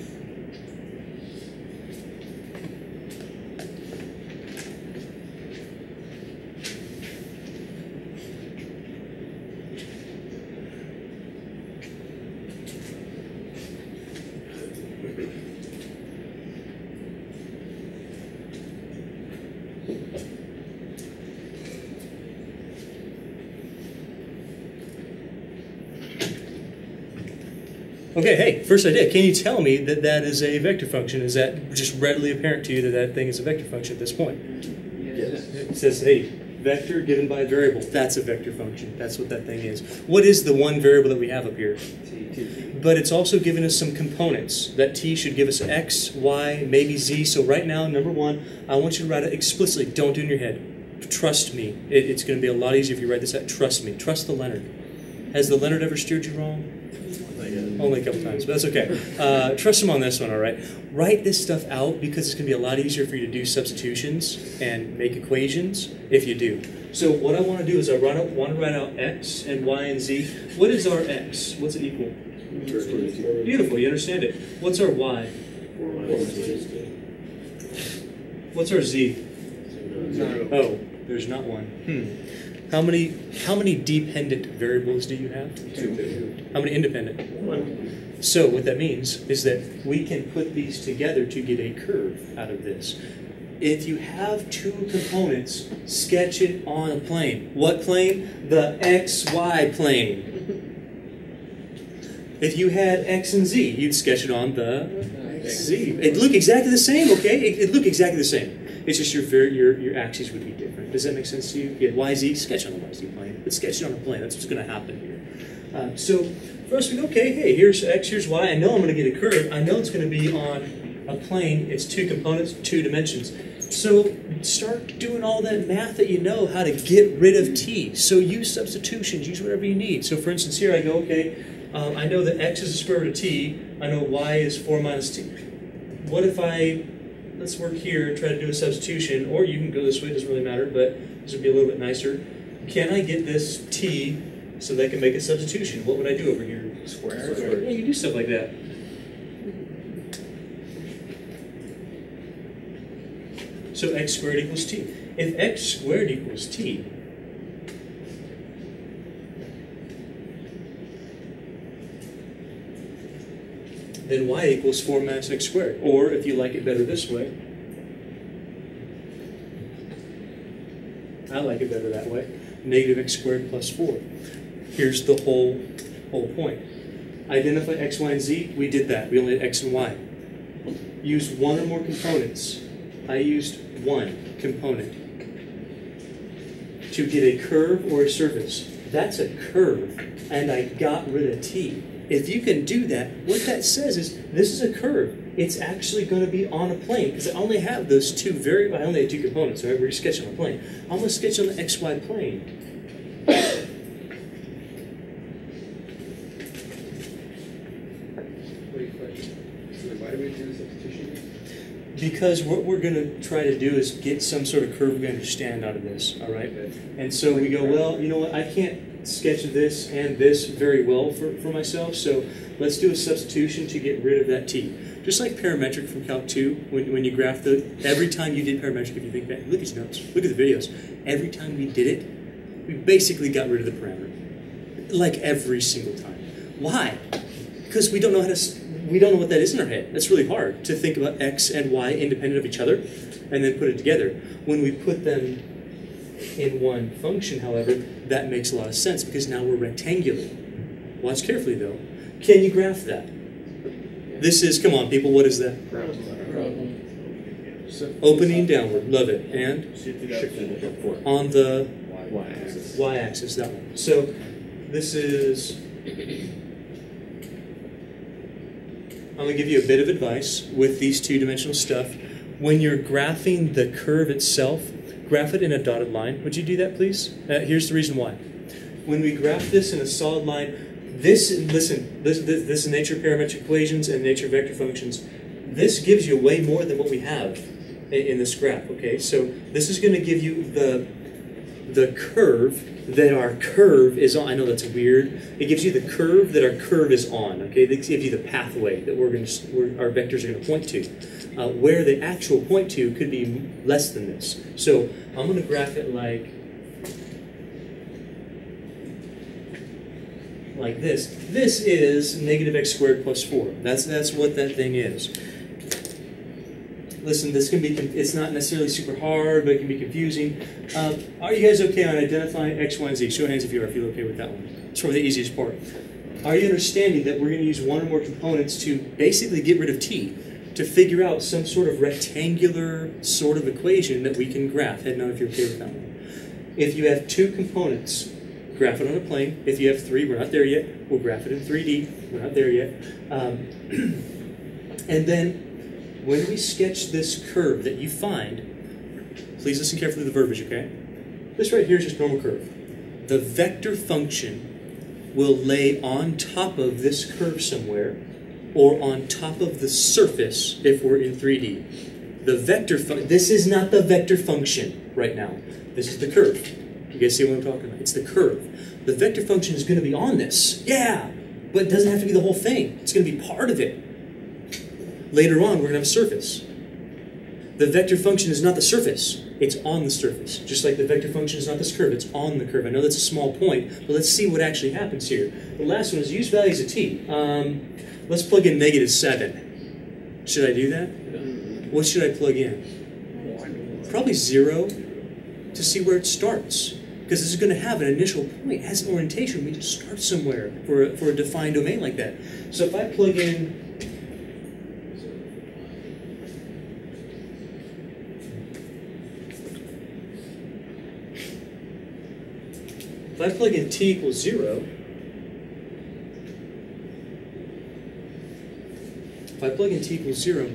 Okay, hey, first idea. Can you tell me that that is a vector function? Is that just readily apparent to you that that thing is a vector function at this point? Yes. It says, hey, vector given by a variable. That's a vector function. That's what that thing is. What is the one variable that we have up here? T. But it's also given us some components. That t should give us x, y, maybe z. So right now, number one, I want you to write it explicitly. Don't do it in your head. Trust me. It, it's going to be a lot easier if you write this out. Trust me. Trust the Leonard. Has the Leonard ever steered you wrong? Only a couple times, but that's okay. Uh, trust him on this one, all right? Write this stuff out because it's going to be a lot easier for you to do substitutions and make equations if you do. So what I want to do is I want to write out x and y and z. What is our x? What's it equal? Beautiful, you understand it. What's our y? What's our z? Oh, there's not one. Hmm. How many how many dependent variables do you have? Two. How many independent? One. So what that means is that we can put these together to get a curve out of this. If you have two components, sketch it on a plane. What plane? The xy plane. If you had x and z, you'd sketch it on the z. It look exactly the same, okay? It, it look exactly the same. It's just your your your axes would be different. Does that make sense to you? You had y z, sketch on the y z plane, but sketch it on a plane. That's what's going to happen here. Uh, so first we go, okay, hey, here's x, here's y. I know I'm going to get a curve. I know it's going to be on a plane. It's two components, two dimensions. So start doing all that math that you know how to get rid of t. So use substitutions, use whatever you need. So for instance, here I go, okay, um, I know that x is the square root of t. I know y is 4 minus t. What if I, let's work here and try to do a substitution, or you can go this way, it doesn't really matter, but this would be a little bit nicer. Can I get this t so that I can make a substitution? What would I do over here? Square. Yeah, you do stuff like that. So x squared equals t. If x squared equals t, then y equals 4 minus x squared. Or if you like it better this way, I like it better that way, negative x squared plus 4. Here's the whole, whole point. Identify x, y, and z, we did that. We only had x and y. Use one or more components. I used one component to get a curve or a surface. That's a curve, and I got rid of t. If you can do that, what that says is this is a curve. It's actually going to be on a plane because I only have those two very. I only have two components. Right? We're sketching on a plane. I'm going to sketch on the xy plane. Because what we're going to try to do is get some sort of curve we understand out of this, all right? And so we go, well, you know what, I can't sketch of this and this very well for, for myself, so let's do a substitution to get rid of that t. Just like parametric from Calc 2, when, when you graph the, every time you did parametric, if you think back, look at your notes, look at the videos, every time we did it, we basically got rid of the parameter. Like every single time. Why? Because we don't know how to, we don't know what that is in our head. That's really hard to think about x and y independent of each other and then put it together. When we put them in one function, however, that makes a lot of sense because now we're rectangular. Watch carefully though. Can you graph that? This is, come on people, what is that? Opening downward, love it. And on the Y-axis. that one. So this is, I'm going to give you a bit of advice with these two-dimensional stuff. When you're graphing the curve itself, graph it in a dotted line. Would you do that, please? Uh, here's the reason why. When we graph this in a solid line, this, listen, this, this, this is nature parametric equations and nature vector functions. This gives you way more than what we have in, in this graph, okay? So this is going to give you the the curve that our curve is on. I know that's weird. It gives you the curve that our curve is on. Okay, it gives you the pathway that we're going to, our vectors are going to point to. Uh, where the actual point to could be less than this. So I'm going to graph it like like this. This is negative x squared plus four. That's that's what that thing is listen, this can be, it's not necessarily super hard, but it can be confusing. Um, are you guys okay on identifying X, Y, and Z? Show hands if you are, if you're okay with that one. It's probably the easiest part. Are you understanding that we're going to use one or more components to basically get rid of T, to figure out some sort of rectangular sort of equation that we can graph? Head nod if you're okay with that. If you have two components, graph it on a plane. If you have three, we're not there yet. We'll graph it in 3D. We're not there yet. Um, (clears throat) and then when we sketch this curve that you find, please listen carefully to the verbiage, okay? This right here is just normal curve. The vector function will lay on top of this curve somewhere or on top of the surface if we're in 3D. The vector this is not the vector function right now. This is the curve. You guys see what I'm talking about? It's the curve. The vector function is going to be on this. Yeah, but it doesn't have to be the whole thing. It's going to be part of it. Later on, we're going to have a surface. The vector function is not the surface, it's on the surface. Just like the vector function is not this curve, it's on the curve. I know that's a small point, but let's see what actually happens here. The last one is use values of t. Um, let's plug in negative 7. Should I do that? What should I plug in? Probably 0 to see where it starts. Because this is going to have an initial point, it has an orientation. We just start somewhere for a, for a defined domain like that. So if I plug in I plug in t equals zero, if I plug in t equals zero,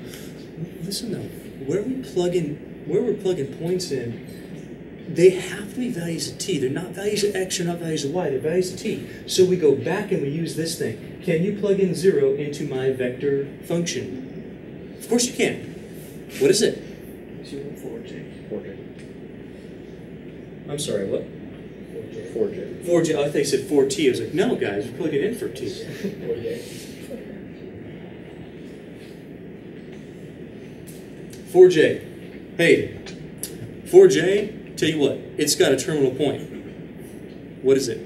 listen though, where we plug in, where we're plugging points in, they have to be values of t. They're not values of x or not values of y. They're values of t. So we go back and we use this thing. Can you plug in zero into my vector function? Of course you can. What is it? Zero four J. Four J. I'm sorry, what? Four J. 4J. I thought you said 4T. I was like, no, guys, we're plugging in for T. Four J. Hey, four J. Tell you what, it's got a terminal point. What is it?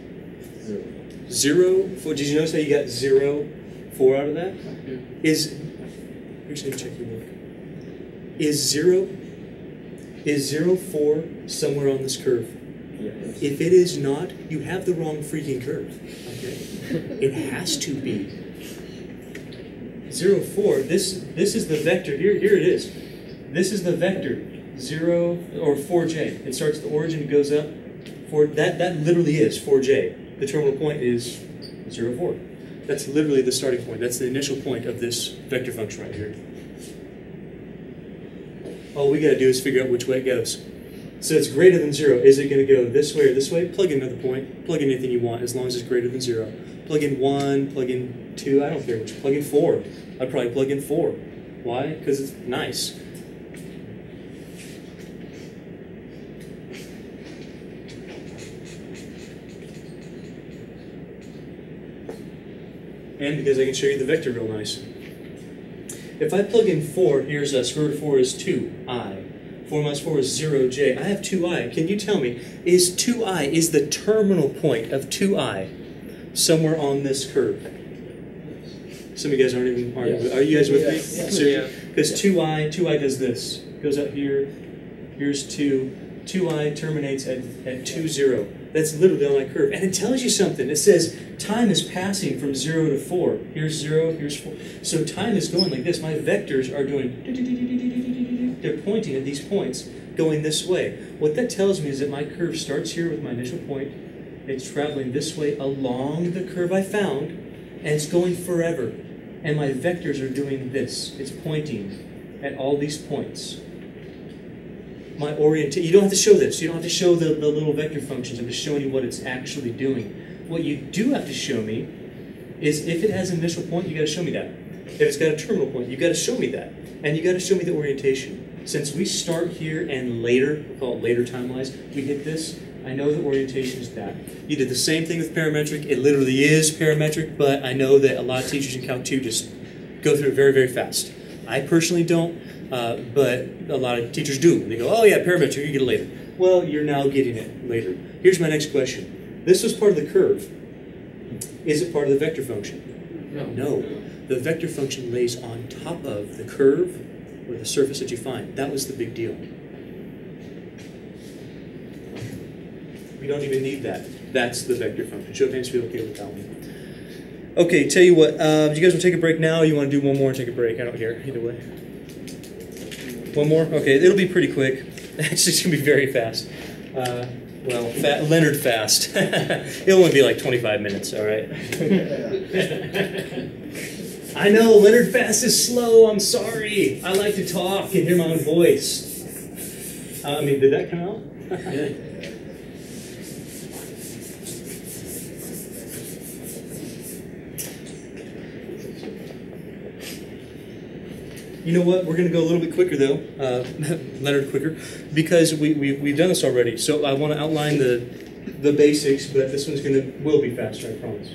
Zero. Zero. Four. Did you notice how you got zero, four out of that? Yeah. that? Is actually check your work. Is zero? Is zero four somewhere on this curve? Yes. If it is not, you have the wrong freaking curve. Okay? it has to be. Zero four. This this is the vector. Here here it is. This is the vector. Zero or four J. It starts at the origin, it goes up. Four that that literally is four J. The terminal point is zero four. That's literally the starting point. That's the initial point of this vector function right here. All we gotta do is figure out which way it goes. So it's greater than zero. Is it going to go this way or this way? Plug in another point. Plug in anything you want as long as it's greater than zero. Plug in one, plug in two, I don't care which. Plug in four. I'd probably plug in four. Why? Because it's nice. And because I can show you the vector real nice. If I plug in 4, here's a square root of 4 is 2i. 4 minus 4 is 0j. I have 2i. Can you tell me, is 2i, is the terminal point of 2i somewhere on this curve? Some of you guys aren't even, aren't, Yes. are you guys with Yes. me? Yes. Seriously? Because 2i, 2i does this. Goes up here, here's 2. 2i terminates at, at 2, 0. That's literally on my curve. And it tells you something. It says time is passing from 0 to 4. Here's 0, here's 4. So time is going like this. My vectors are doing, they're pointing at these points, going this way. What that tells me is that my curve starts here with my initial point. It's traveling this way along the curve I found, and it's going forever. And my vectors are doing this. It's pointing at all these points my orientation. You don't have to show this. You don't have to show the, the little vector functions. I'm just showing you what it's actually doing. What you do have to show me is if it has an initial point, you got to show me that. If it's got a terminal point, you got to show me that, and you got to show me the orientation. Since we start here and later, we call it later time-wise, we hit this. I know the orientation is that. You did the same thing with parametric. It literally is parametric, but I know that a lot of teachers in Calc 2 just go through it very, very fast. I personally don't. Uh, but a lot of teachers do. They go, oh yeah, parametric, you get it later. Well, you're now getting it later. Here's my next question. This was part of the curve. Is it part of the vector function? No. No. The vector function lays on top of the curve or the surface that you find. That was the big deal. We don't even need that. That's the vector function. Show of hands if you're okay with that one. Okay, tell you what, um, you guys want to take a break now or you want to do one more and take a break? I don't care, either way. One more? Okay, it'll be pretty quick. (laughs) It's just going to be very fast. Uh, well, fa- Leonard fast. (laughs) it'll only be like 25 minutes, all right? (laughs) I know Leonard Fast is slow. I'm sorry. I like to talk and hear my own voice. Uh, I mean, did that come out? (laughs) You know what? We're going to go a little bit quicker, though, uh, (laughs) Leonard, quicker, because we, we, we've done this already. So I want to outline the, the basics, but this one's going to will be faster, I promise.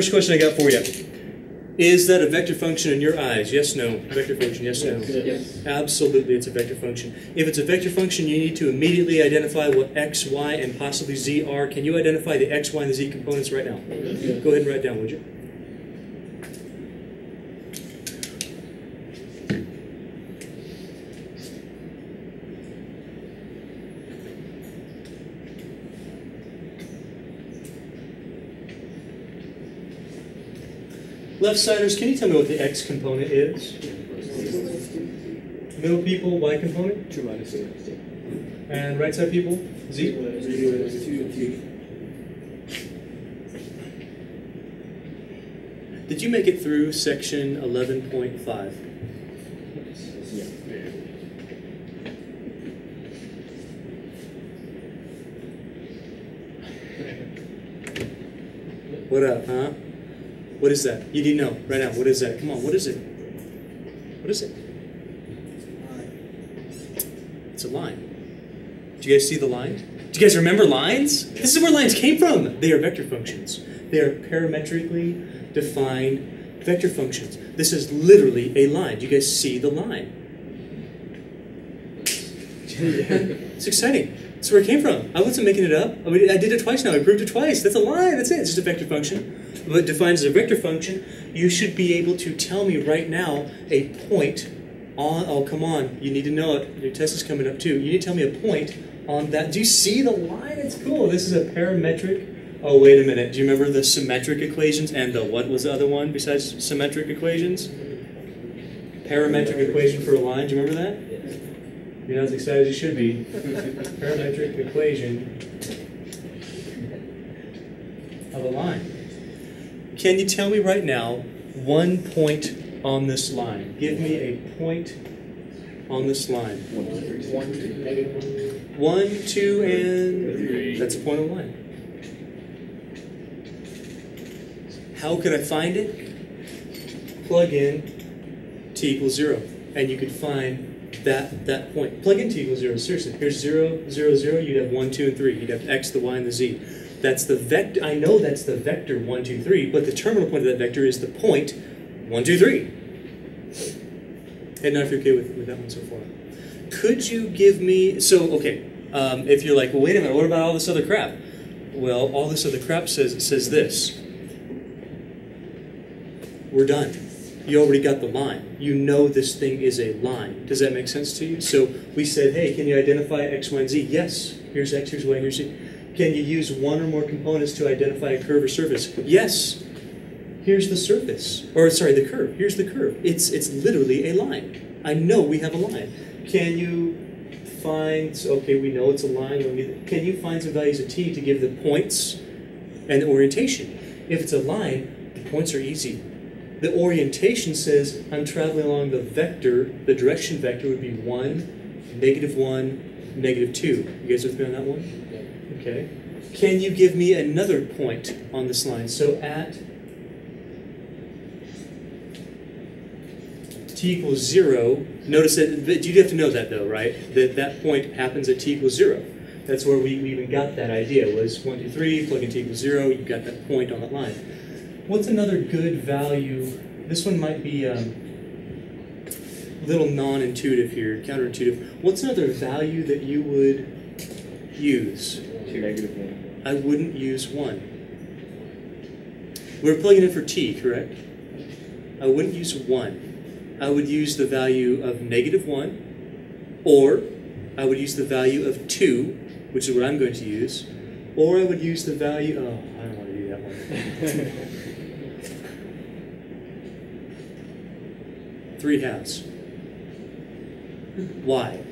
First question I got for you. Is that a vector function in your eyes? Yes, no. Vector function, yes, no. Yes. Absolutely, it's a vector function. If it's a vector function, you need to immediately identify what x, y, and possibly z are. Can you identify the x, y, and the z components right now? Go ahead and write down, would you? Left siders, can you tell me what the x component is? Middle people, y component? Two minus two. And right side people, z? Did you make it through section 11.5? Yeah. What up, huh? What is that? You need to know right now. What is that? Come on, what is it? What is it? It's a line. Do you guys see the line? Do you guys remember lines? This is where lines came from. They are vector functions. They are parametrically defined vector functions. This is literally a line. Do you guys see the line? (laughs) It's exciting. That's where it came from. I wasn't making it up. I, mean, I did it twice now. I proved it twice. That's a line. That's it. It's just a vector function. But defined as a vector function, you should be able to tell me right now a point on. Oh, come on. You need to know it. Your test is coming up too. You need to tell me a point on that. Do you see the line? It's cool. This is a parametric. Oh, wait a minute. Do you remember the symmetric equations and the what was the other one besides symmetric equations? Parametric equation for a line. Do you remember that? You're not as excited as you should be. Parametric equation of a line. Can you tell me right now one point on this line? Give me a point on this line. One, two, One, two, and that's a point on line. How could I find it? Plug in t equals zero, and you could find that that point. Plug in t equals zero. Seriously, here's zero, zero, zero. You'd have one, two, and three. You'd have x, the y, and the z. That's the vector. I know that's the vector one, two, three, but the terminal point of that vector is the point one, two, three. And now if you're okay with, with that one so far. Could you give me so okay, um, if you're like, well wait a minute, what about all this other crap? Well, all this other crap says says this. We're done. You already got the line. You know this thing is a line. Does that make sense to you? So we said, hey, can you identify X, Y, and Z? Yes. Here's X, here's Y, here's Z. Can you use one or more components to identify a curve or surface? Yes. Here's the surface. Or sorry, the curve. Here's the curve. It's it's literally a line. I know we have a line. Can you find okay, we know it's a line. Can you find some values of t to give the points and the orientation? If it's a line, the points are easy. The orientation says I'm traveling along the vector, the direction vector would be 1, negative 1, negative 2. You guys with me on that one? Okay. Can you give me another point on this line? So at t equals 0, notice that, that you have to know that though, right? That that point happens at t equals 0. That's where we, we even got that idea, was 1, 2, 3, plug in t equals 0, you've got that point on that line. What's another good value? This one might be um, a little non-intuitive here, counterintuitive. What's another value that you would use? Two negative one. I wouldn't use one. We're plugging in for t, correct? I wouldn't use one. I would use the value of negative one, or I would use the value of two, which is what I'm going to use, or I would use the value. Oh, I don't want to do that one. (laughs) three halves. Why?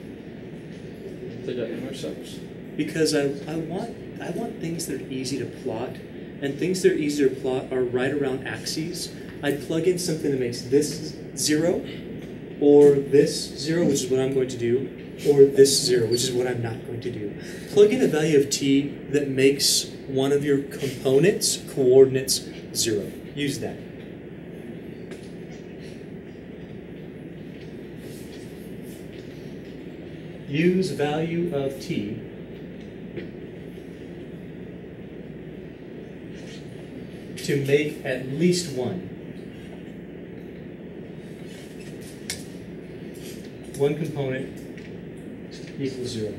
They got intercepts. Because I, I want I want things that are easy to plot, and things that are easy to plot are right around axes. I'd plug in something that makes this zero, or this zero, which is what I'm going to do, or this zero, which is what I'm not going to do. Plug in a value of t that makes one of your components coordinates zero. Use that. Use value of t to make at least one. One component equals zero.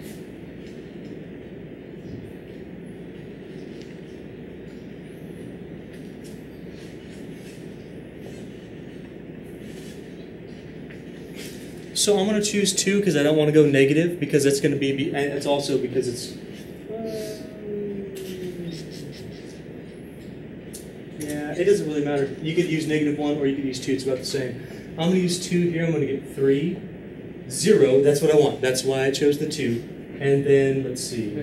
So I'm going to choose two because I don't want to go negative because that's going to be, and it's also because it's. It doesn't really matter. You could use negative one or you could use two. It's about the same. I'm going to use two here. I'm going to get three, zero. That's what I want. That's why I chose the two. And then let's see.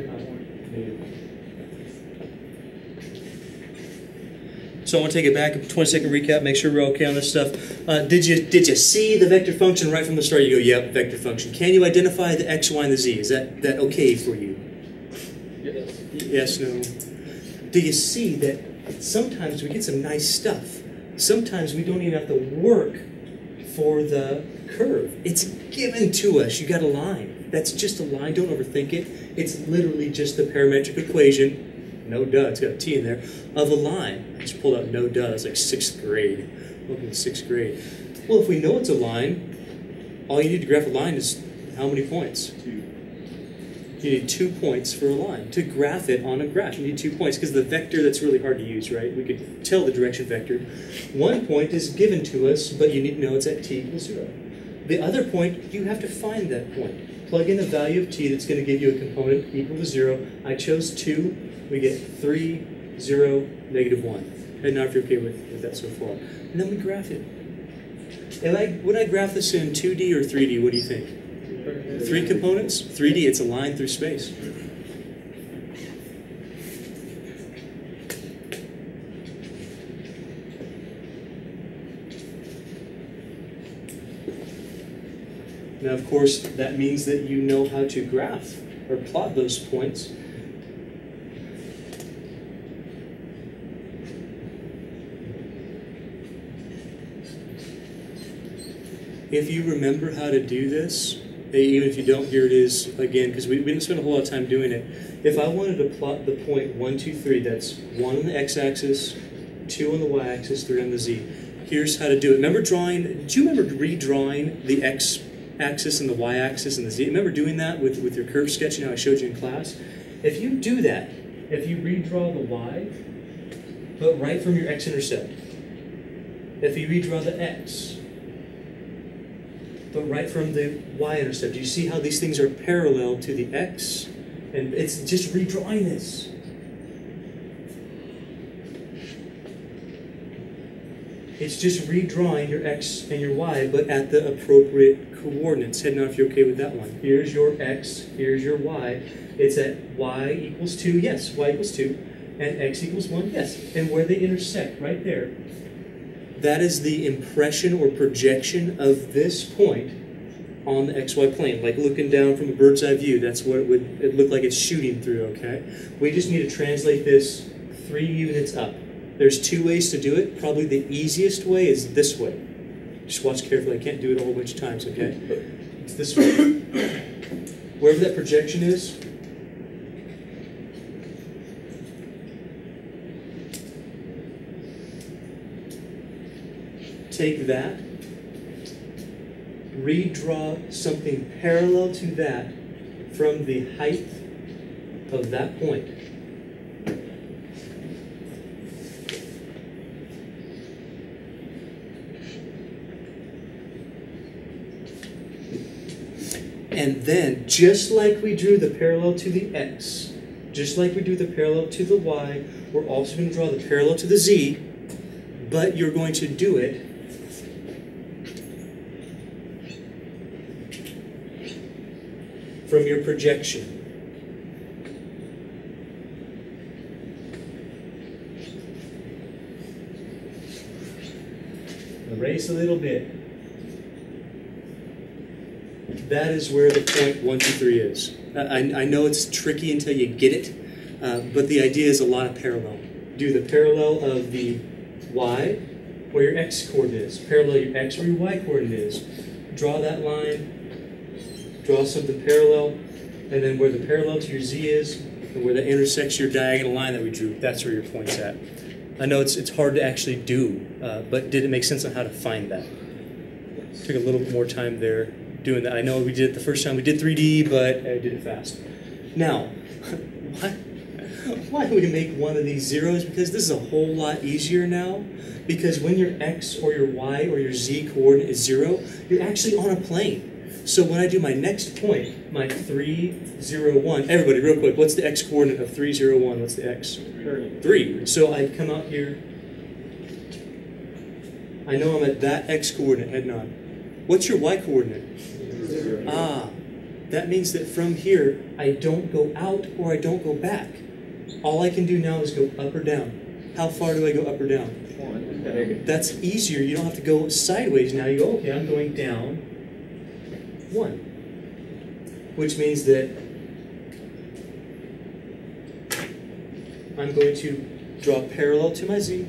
So I want to take it back, 20 second recap, make sure we're okay on this stuff. Uh, did you did you see the vector function right from the start? You go, yep, vector function. Can you identify the x, y, and the z? Is that, that okay for you? Yes. Yes, no. Do you see that sometimes we get some nice stuff? Sometimes we don't even have to work for the curve. It's given to us. You got a line. That's just a line. Don't overthink it. It's literally just the parametric equation. No duh, it's got a T in there, of a line. I just pulled out no duh. It's like sixth grade. Welcome to sixth grade. Well, if we know it's a line, all you need to graph a line is how many points? Two. You need two points for a line. To graph it on a graph, you need two points because the vector, that's really hard to use, right? We could tell the direction vector. One point is given to us, but you need to know it's at t equals zero. The other point, you have to find that point. Plug in a value of t that's going to give you a component equal to zero. I chose two. We get three, zero, negative one. And now if you're okay with, with that so far. And then we graph it. And I, would I graph this in 2D or 3D? What do you think? Three components? 3D, it's a line through space. Now, of course, that means that you know how to graph or plot those points. If you remember how to do this, even if you don't, here it is again, because we, we didn't spend a whole lot of time doing it. If I wanted to plot the point 1, 2, 3, that's 1 on the x-axis, 2 on the y-axis, 3 on the z. Here's how to do it. Remember drawing, do you remember redrawing the x-axis and the y-axis and the z? Remember doing that with, with your curve sketching I showed you in class? If you do that, if you redraw the y, but right from your x-intercept, if you redraw the x, but right from the y-intercept. Do you see how these things are parallel to the x? And it's just redrawing this. It's just redrawing your x and your y, but at the appropriate coordinates. Head nod if you're okay with that one. Here's your x, here's your y. It's at y equals 2, yes, y equals 2, and x equals 1, yes. And where they intersect, right there, that is the impression or projection of this point on the xy plane. Like looking down from a bird's eye view, that's what it would it look like it's shooting through, okay? We just need to translate this three units up. There's two ways to do it. Probably the easiest way is this way. Just watch carefully. I can't do it a whole bunch of times, okay? It's this way. (coughs) Wherever that projection is, take that, redraw something parallel to that from the height of that point. And then, just like we drew the parallel to the x, just like we drew the parallel to the y, we're also going to draw the parallel to the z, but you're going to do it from your projection. Erase a little bit. That is where the point one, two, three is. I, I know it's tricky until you get it, uh, but the idea is a lot of parallel. Do the parallel of the y where your x coordinate is. Parallel your x where your y coordinate is. Draw that line, draw something parallel, and then where the parallel to your z is, and where that intersects your diagonal line that we drew, that's where your point's at. I know it's, it's hard to actually do, uh, but did it make sense on how to find that? Took a little more time there doing that. I know we did it the first time we did 3D, but I did it fast. Now, (laughs) why, (laughs) why do we make one of these zeros? Because this is a whole lot easier now. Because when your x or your y or your z coordinate is zero, you're actually on a plane. So when I do my next point, my 3, 0, 1, everybody, real quick, what's the x coordinate of 3, 0, 1? What's the x? 3. So I come out here. I know I'm at that x coordinate, head nod. What's your y coordinate? Zero. Ah, that means that from here, I don't go out or I don't go back. All I can do now is go up or down. How far do I go up or down? One. That's easier. You don't have to go sideways now. You go, okay, I'm going down one. Which means that I'm going to draw parallel to my z.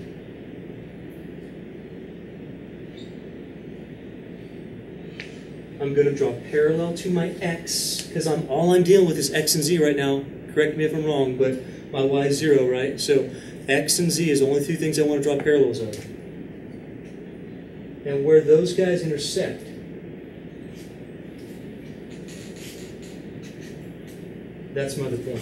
I'm going to draw parallel to my x because I'm all I'm dealing with is x and z right now. Correct me if I'm wrong, but my y is zero, right? So x and z is the only two things I want to draw parallels of. And where those guys intersect, that's my other point.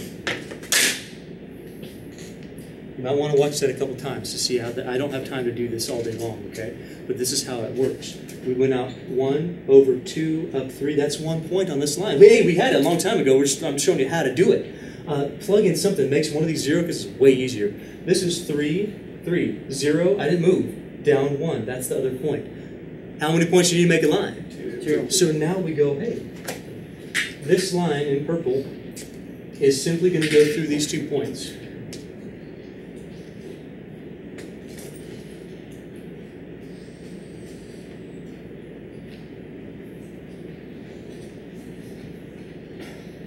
You might want to watch that a couple times to see how that. I don't have time to do this all day long, okay? But this is how it works. We went out one over two up three. That's one point on this line. Hey, we had it a long time ago. We're just, I'm showing you how to do it. Uh, plug in something that makes one of these zero because it's way easier. This is three, three, zero. I didn't move. Down one. That's the other point. How many points do you need to make a line? Two. So now we go, hey, this line in purple is simply going to go through these two points.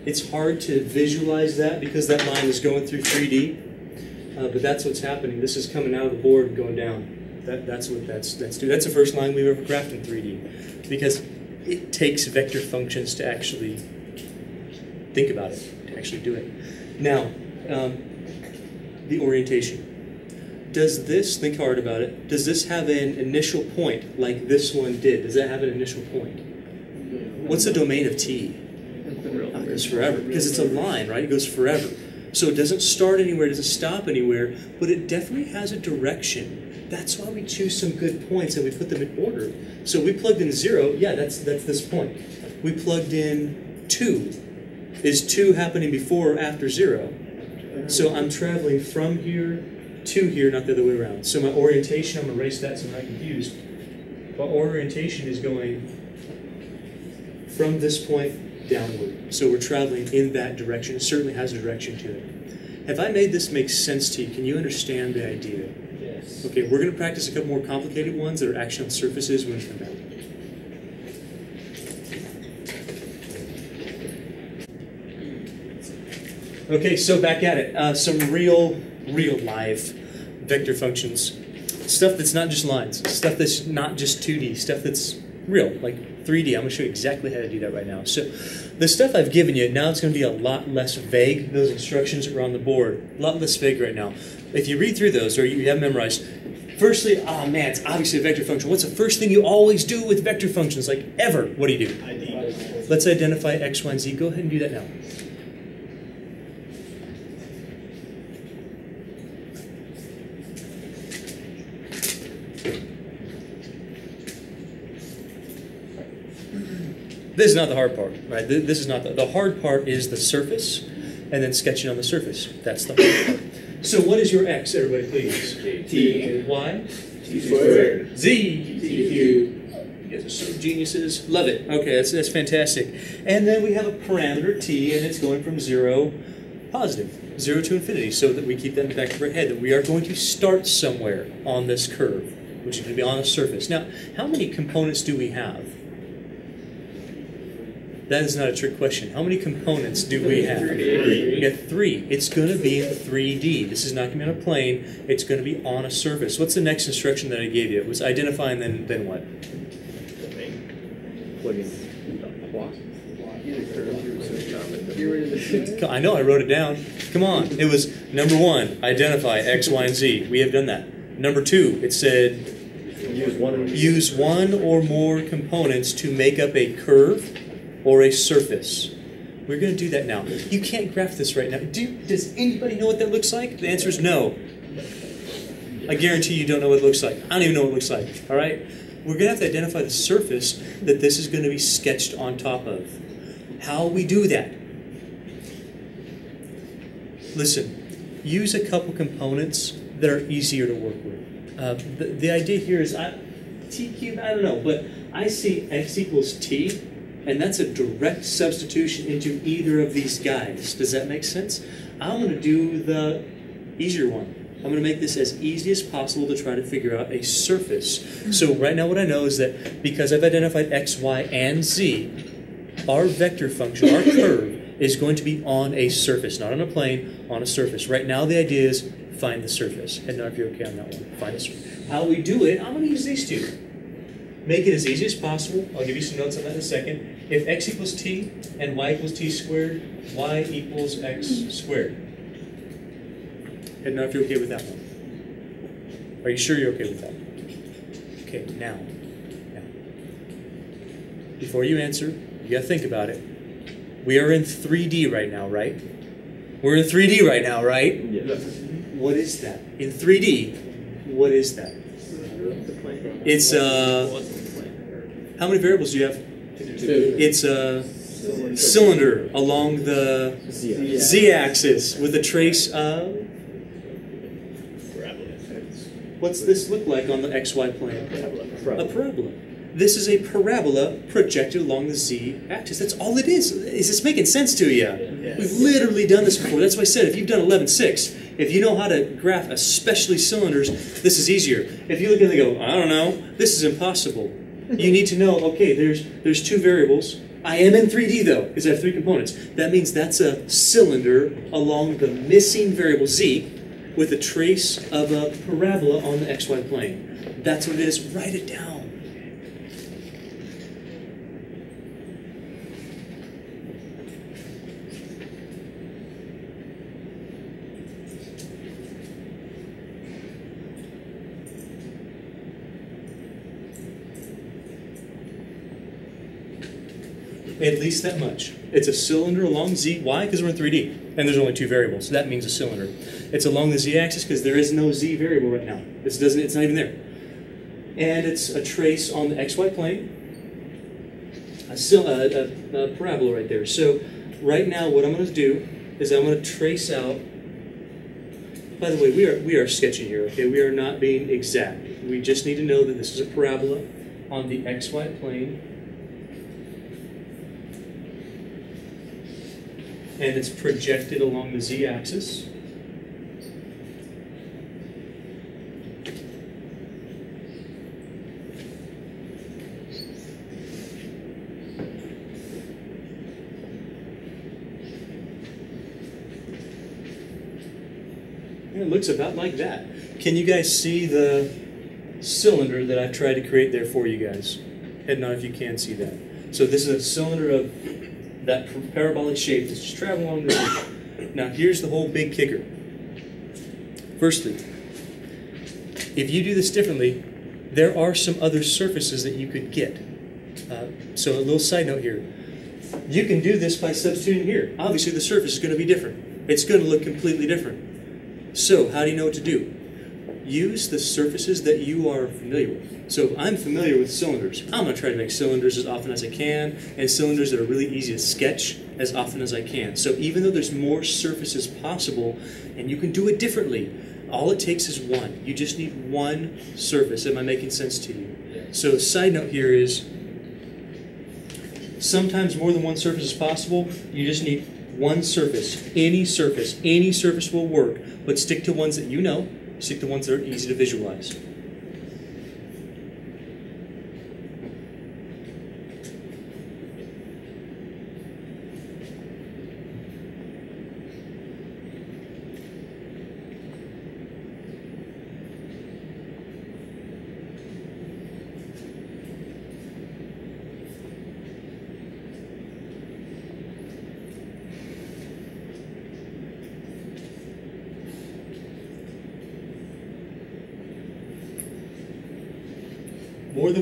It's hard to visualize that because that line is going through 3D, uh, but that's what's happening. This is coming out of the board and going down. That, that's what that's that's do. That's the first line we've ever graphed in 3D because it takes vector functions to actually think about it, actually do it. Now, um, the orientation. Does this, think hard about it, does this have an initial point like this one did? Does that have an initial point? What's the domain of t? It goes forever because it's a line, right? It goes forever. So it doesn't start anywhere, it doesn't stop anywhere, but it definitely has a direction. That's why we choose some good points and we put them in order. So we plugged in zero, yeah, that's that's this point. We plugged in two. Is two happening before or after zero? So I'm traveling from here to here, not the other way around. So my orientation, I'm gonna erase that so I'm not confused. My orientation is going from this point downward. So we're traveling in that direction. It certainly has a direction to it. Have I made this make sense to you? Can you understand the idea? Yes. Okay, we're going to practice a couple more complicated ones that are actually on surfaces when we come back. Okay, so back at it. Uh, some real, real live vector functions. Stuff that's not just lines. Stuff that's not just 2D. Stuff that's real, like 3D. I'm going to show you exactly how to do that right now. So the stuff I've given you, now it's going to be a lot less vague. Those instructions that are on the board, a lot less vague right now. If you read through those or you have memorized, firstly, oh man, it's obviously a vector function. What's the first thing you always do with vector functions, like ever? What do you do? Let's identify x, y, and z. Go ahead and do that now. This is not the hard part, right? This is not the, the hard part is the surface, and then sketching on the surface. That's the hard part. So, what is your x, everybody, please? T. Y, T squared. z, T cubed. You guys are so geniuses. Love it. Okay, that's, that's fantastic. And then we have a parameter t, and it's going from zero, positive, zero to infinity, so that we keep that in the back of our head that we are going to start somewhere on this curve, which is going to be on a surface. Now, how many components do we have? That is not a trick question. How many components do we have? We got three. It's going to be in 3D. This is not going to be on a plane. It's going to be on a surface. What's the next instruction that I gave you? It was identify and then, then what? I know, I wrote it down. Come on. It was number one, identify X, Y, and Z. We have done that. Number two, it said Use one. use one or more components to make up a curve or a surface. We're going to do that now. You can't graph this right now. Do, does anybody know what that looks like? The answer is no. I guarantee you don't know what it looks like. I don't even know what it looks like. All right? We're going to have to identify the surface that this is going to be sketched on top of. How we do that? Listen, use a couple components that are easier to work with. Uh, the, the idea here is I, t cubed, I don't know, but I see x equals t, and that's a direct substitution into either of these guys. Does that make sense? I'm going to do the easier one. I'm going to make this as easy as possible to try to figure out a surface. So right now what I know is that because I've identified x, y, and z, our vector function, our curve, is going to be on a surface, not on a plane, on a surface. Right now the idea is find the surface. And now if you're okay on that one, find the surface. How we do it, I'm going to use these two. Make it as easy as possible. I'll give you some notes on that in a second. If x equals t and y equals t squared, y equals x squared. Head nod if you're okay with that one. Are you sure you're okay with that? Okay, now. Now. Before you answer, you gotta think about it. We are in 3D right now, right? We're in 3D right now, right? What is that? In 3D, what is that? It's uh how many variables do you have? Two. It's a cylinder along the z-axis with a trace of What's this look like on the xy plane? A parabola. This is a parabola projected along the z-axis. That's all it is. Is this making sense to you? We've literally done this before. That's why I said if you've done 11.6, if you know how to graph especially cylinders, this is easier. If you look at it and go, I don't know, this is impossible. You need to know, okay, there's there's two variables. I am in 3D though, because I have three components. That means that's a cylinder along the missing variable z with a trace of a parabola on the xy plane. That's what it is. Write it down. At least that much. It's a cylinder along z. Why? Because we're in 3D, and there's only two variables. So that means a cylinder. It's along the z-axis because there is no z variable right now. This doesn't. It's not even there. And it's a trace on the xy plane. A, a, a, parabola right there. So right now, what I'm going to do is I'm going to trace out. By the way, we are we are sketching here. Okay, we are not being exact. We just need to know that this is a parabola on the xy plane and it's projected along the z-axis. And it looks about like that. Can you guys see the cylinder that I've tried to create there for you guys? Head nod if you can see that. So this is a cylinder of that parabolic shape that's just traveling along the Now, here's the whole big kicker. Firstly, if you do this differently, there are some other surfaces that you could get. Uh, so, a little side note here. You can do this by substituting here. Obviously, the surface is going to be different. It's going to look completely different. So, how do you know what to do? Use the surfaces that you are familiar with. So if I'm familiar with cylinders. I'm going to try to make cylinders as often as I can, and cylinders that are really easy to sketch as often as I can. So even though there's more surfaces possible, and you can do it differently, all it takes is one. You just need one surface. Am I making sense to you? So side note here is sometimes more than one surface is possible. You just need one surface. Any surface, any surface will work, but stick to ones that you know. Stick the ones that are easy to visualize.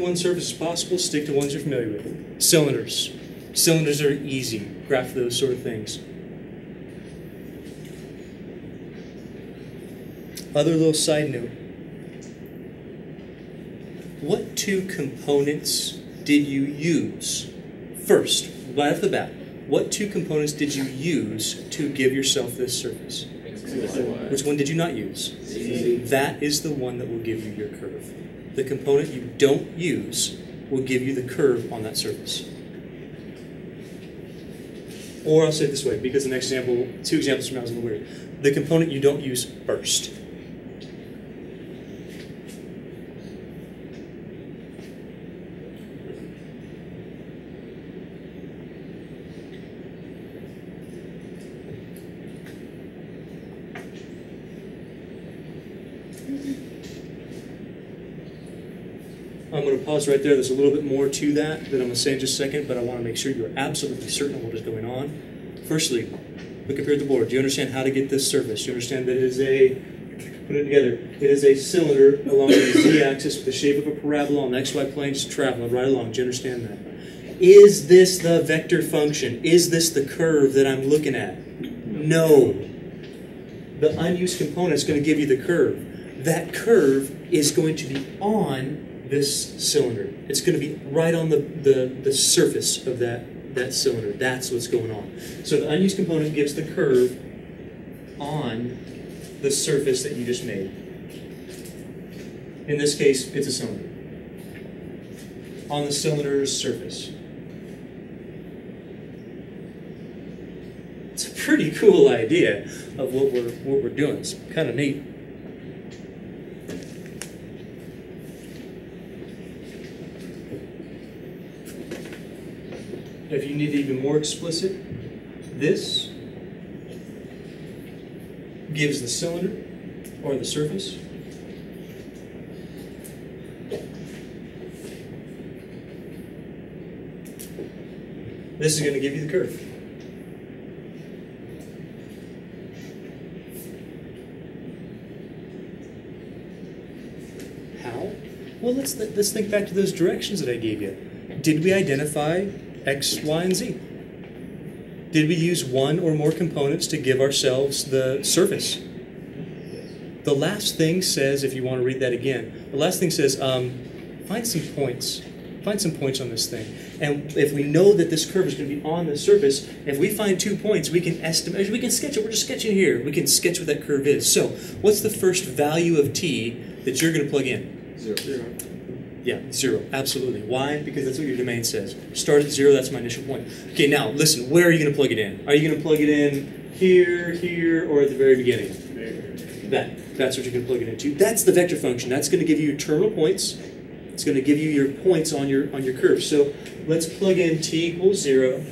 One surface is possible, stick to ones you're familiar with. Cylinders. Cylinders are easy. Graph those sort of things. Other little side note. What two components did you use? First, right off the bat, what two components did you use to give yourself this surface? Which one did you not use? That is the one that will give you your curve. The component you don't use will give you the curve on that surface. Or I'll say it this way, because the next example, two examples from now is a little weird. The component you don't use first. Pause right there. There's a little bit more to that that I'm going to say in just a second, but I want to make sure you're absolutely certain of what is going on. Firstly, look up here at the board. Do you understand how to get this surface? Do you understand that it is a, put it together, it is a cylinder along the z-axis with the shape of a parabola on the xy plane, just traveling right along. Do you understand that? Is this the vector function? Is this the curve that I'm looking at? No. The unused component is going to give you the curve. That curve is going to be on this cylinder. It's going to be right on the, the, the surface of that, that cylinder. That's what's going on. So the unused component gives the curve on the surface that you just made. In this case, it's a cylinder. On the cylinder's surface. It's a pretty cool idea of what we're, what we're doing. It's kind of neat. If you need it even more explicit, this gives the cylinder or the surface This is going to give you the curve. How? Well, let's let's think back to those directions that I gave you. Did we identify X, Y, and Z? Did we use one or more components to give ourselves the surface? The last thing says, if you want to read that again, the last thing says, um, find some points. Find some points on this thing. And if we know that this curve is going to be on the surface, if we find two points, we can estimate, we can sketch it. We're just sketching here. We can sketch what that curve is. So, what's the first value of t that you're going to plug in? Zero. Zero. Yeah, zero. Absolutely. Why? Because that's what your domain says. Start at zero, that's my initial point. Okay, now listen, where are you going to plug it in? Are you going to plug it in here, here, or at the very beginning? That. That's what you're going to plug it into. That's the vector function. That's going to give you your terminal points. It's going to give you your points on your on your curve. So let's plug in t equals zero.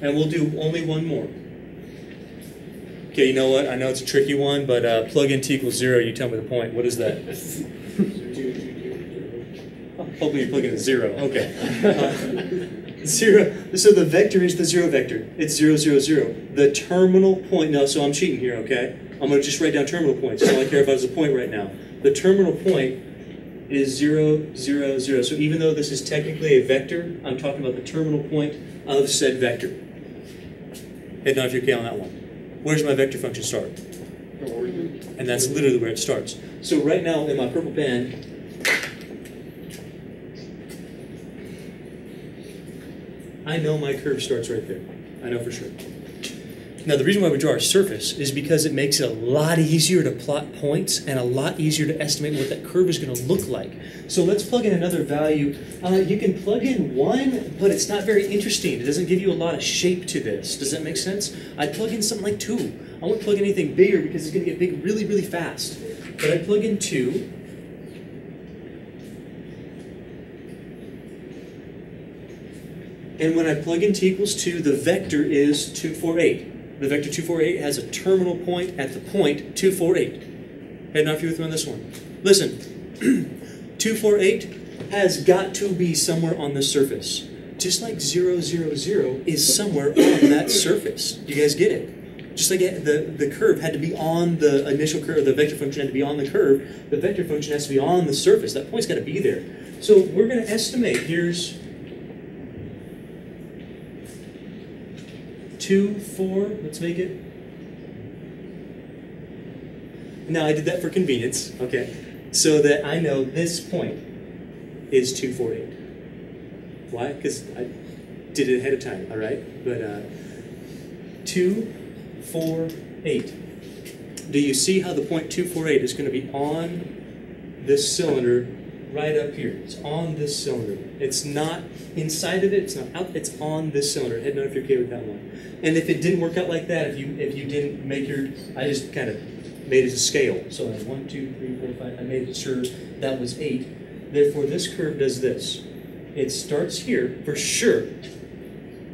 And we'll do only one more. Okay, you know what? I know it's a tricky one, but uh, plug in t equals zero. You tell me the point. What is that? (laughs) Hopefully you're plugging in zero. Okay. Uh, (laughs) (laughs) zero. So the vector is the zero vector. It's zero, zero, zero. The terminal point. No, so I'm cheating here. Okay. I'm going to just write down terminal points. It's all I care about is a point right now. The terminal point is zero, zero, zero. So even though this is technically a vector, I'm talking about the terminal point of said vector. Head nod if you're okay on that one. Where's my vector function start? And that's literally where it starts. So right now in my purple pen, I know my curve starts right there. I know for sure. Now, the reason why we draw our surface is because it makes it a lot easier to plot points and a lot easier to estimate what that curve is going to look like. So let's plug in another value. Uh, you can plug in 1, but it's not very interesting. It doesn't give you a lot of shape to this. Does that make sense? I'd plug in something like 2. I won't plug in anything bigger because it's going to get big really, really fast. But I'd plug in 2. And when I plug in t equals 2, the vector is 248. The vector 248 has a terminal point at the point 248. Head off you with me on this one. Listen, (clears throat) 248 has got to be somewhere on the surface. Just like 000 is somewhere on that (coughs) surface. You guys get it? Just like eh, the, the curve had to be on the initial curve, the vector function had to be on the curve, the vector function has to be on the surface. That point's got to be there. So we're going to estimate, here's two, four, let's make it. Now I did that for convenience, okay, so that I know this point is 248. Why? Because I did it ahead of time, all right? But uh, two, four, eight. Do you see how the point 248 is going to be on this cylinder right up here? It's on this cylinder. It's not inside of it. It's not out. It's on this cylinder. Head note if you're okay with that one. And if it didn't work out like that, if you if you didn't make your, I just kind of made it a scale. So I one, two, three, four, five. I made it sure that was eight. Therefore, this curve does this. It starts here for sure.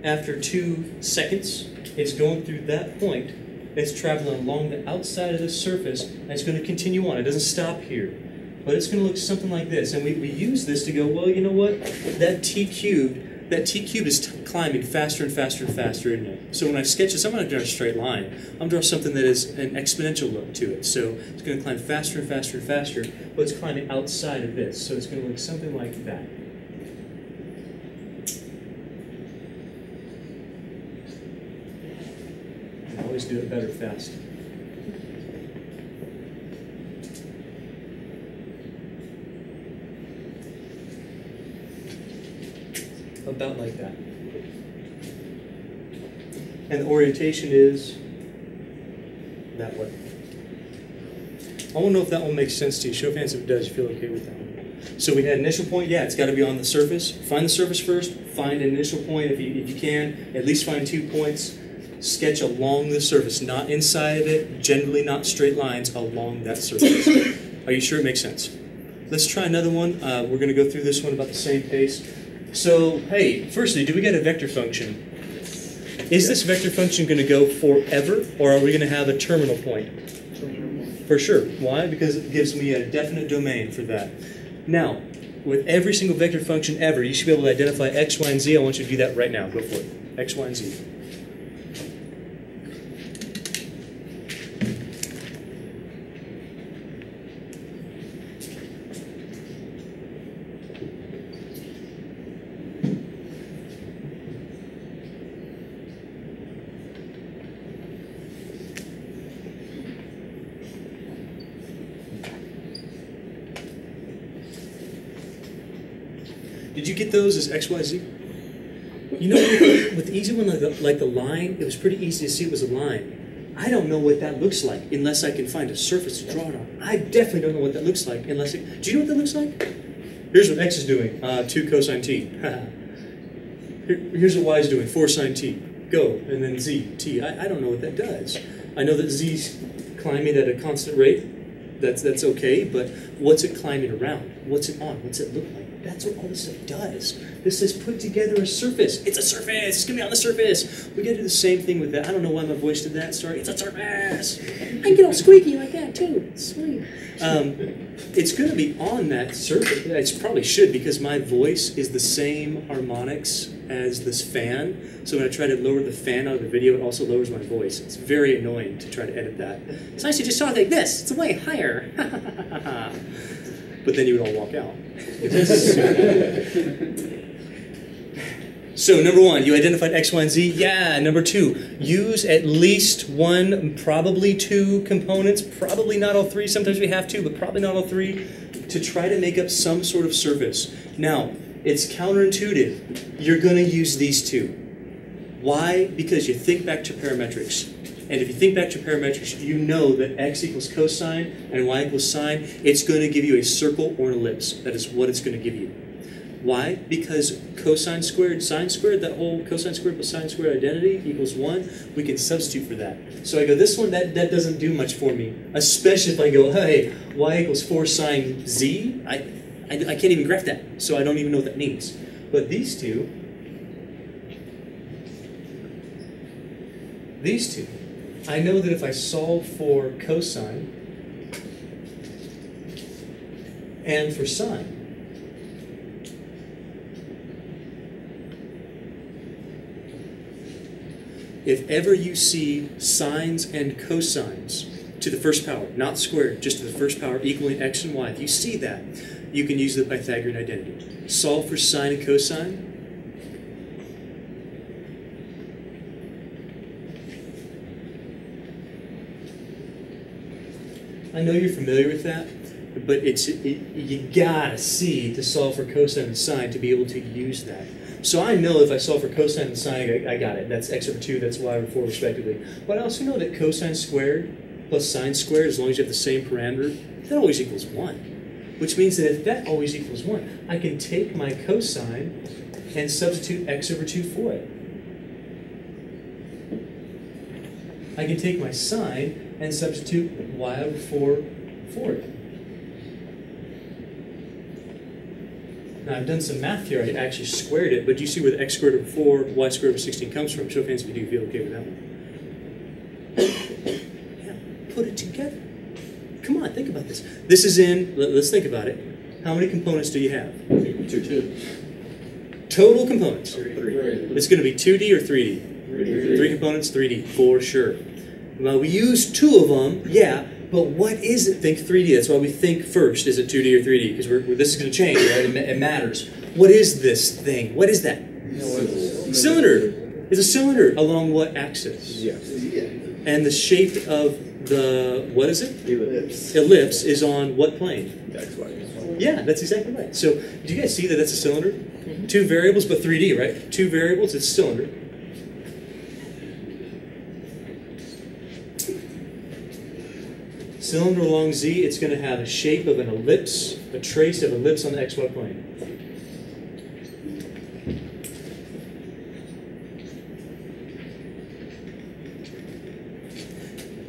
After two seconds, it's going through that point. It's traveling along the outside of the surface, and it's going to continue on. It doesn't stop here but it's going to look something like this. And we, we use this to go, well, you know what? That t cubed, that t cubed is climbing faster and faster and faster, isn't? So when I sketch this, I'm going to draw a straight line. I'm going to draw something that is an exponential look to it. So it's going to climb faster and faster and faster, but it's climbing outside of this. So it's going to look something like that. Always do it better fast. About like that. And the orientation is that way. I want to know if that one makes sense to you. Show of hands if it does. You feel okay with that one. So we had initial point. Yeah, it's got to be on the surface. Find the surface first. Find an initial point if you, if you can. At least find two points. Sketch along the surface, not inside of it. Generally, not straight lines along that surface. (coughs) Are you sure it makes sense? Let's try another one. Uh, we're going to go through this one about the same pace. So, hey, firstly, do we get a vector function? Is this vector function going to go forever, or are we going to have a terminal point? For sure. Why? Because it gives me a definite domain for that. Now, with every single vector function ever, you should be able to identify x, y, and z. I want you to do that right now. Go for it. x, y, and z. those as X, Y, Z? You know, with the easy one like the, like the line, it was pretty easy to see it was a line. I don't know what that looks like unless I can find a surface to draw it on. I definitely don't know what that looks like unless it, do you know what that looks like? Here's what X is doing, uh, 2 cosine t. (laughs) Here, here's what Y is doing, 4 sine t. Go, and then Z, t. I, I don't know what that does. I know that Z's climbing at a constant rate. That's, that's okay, but what's it climbing around? What's it on? What's it look like? That's what all this stuff does. This says put together a surface. It's a surface. It's gonna be on the surface. We gotta do the same thing with that. I don't know why my voice did that. Sorry. It's a surface. I can get all squeaky like that too. Sweet. Um, it's gonna be on that surface. It probably should because my voice is the same harmonics as this fan. So when I try to lower the fan out of the video, it also lowers my voice. It's very annoying to try to edit that. It's nice to just talk like this. It's way higher. (laughs) but then you would all walk out. (laughs) so number one, you identified X, Y, and Z. Yeah. Number two, use at least one, probably two components. Probably not all three. Sometimes we have to, but probably not all three, to try to make up some sort of surface. Now, it's counterintuitive. You're going to use these two. Why? Because you think back to parametrics. And if you think back to parametrics, you know that x equals cosine and y equals sine. It's going to give you a circle or an ellipse. That is what it's going to give you. Why? Because cosine squared, sine squared, that whole cosine squared plus sine squared identity equals 1. We can substitute for that. So I go, this one, that, that doesn't do much for me. Especially if I go, hey, y equals 4 sine z. I, I, I can't even graph that. So I don't even know what that means. But these two, these two, I know that if I solve for cosine and for sine, if ever you see sines and cosines to the first power, not squared, just to the first power equaling x and y, if you see that, you can use the Pythagorean identity. Solve for sine and cosine. Know you're familiar with that, but it's it, you gotta see to solve for cosine and sine to be able to use that. So I know if I solve for cosine and sine, I, I got it. That's x over 2, that's y over 4, respectively. But I also know that cosine squared plus sine squared, as long as you have the same parameter, that always equals 1. Which means that if that always equals 1, I can take my cosine and substitute x over 2 for it. I can take my sine and substitute y over 4 for it. Now I've done some math here. I actually squared it, but do you see where the x squared over 4, y squared over 16 comes from? Show of hands if you do feel okay with that one. yeah, put it together. Come on, think about this. This is in, let, us think about it. How many components do you have? Two, two. Total components. Three. It's going to be 2D or 3D? Three. Three components, 3D, for sure. Well, we use two of them, yeah, but what is it? Think 3D. That's why we think first. Is it 2D or 3D? Because this is going to change, right? It, it matters. What is this thing? What is that? Cylinder. It's a cylinder along what axis? Yes. And the shape of the, what is it? Ellipse. Ellipse is on what plane? X, Y. Yeah, that's exactly right. So, do you guys see that that's a cylinder? Two variables, but 3D, right? Two variables, it's a cylinder. Cylinder along Z, it's going to have a shape of an ellipse, a trace of ellipse on the XY plane.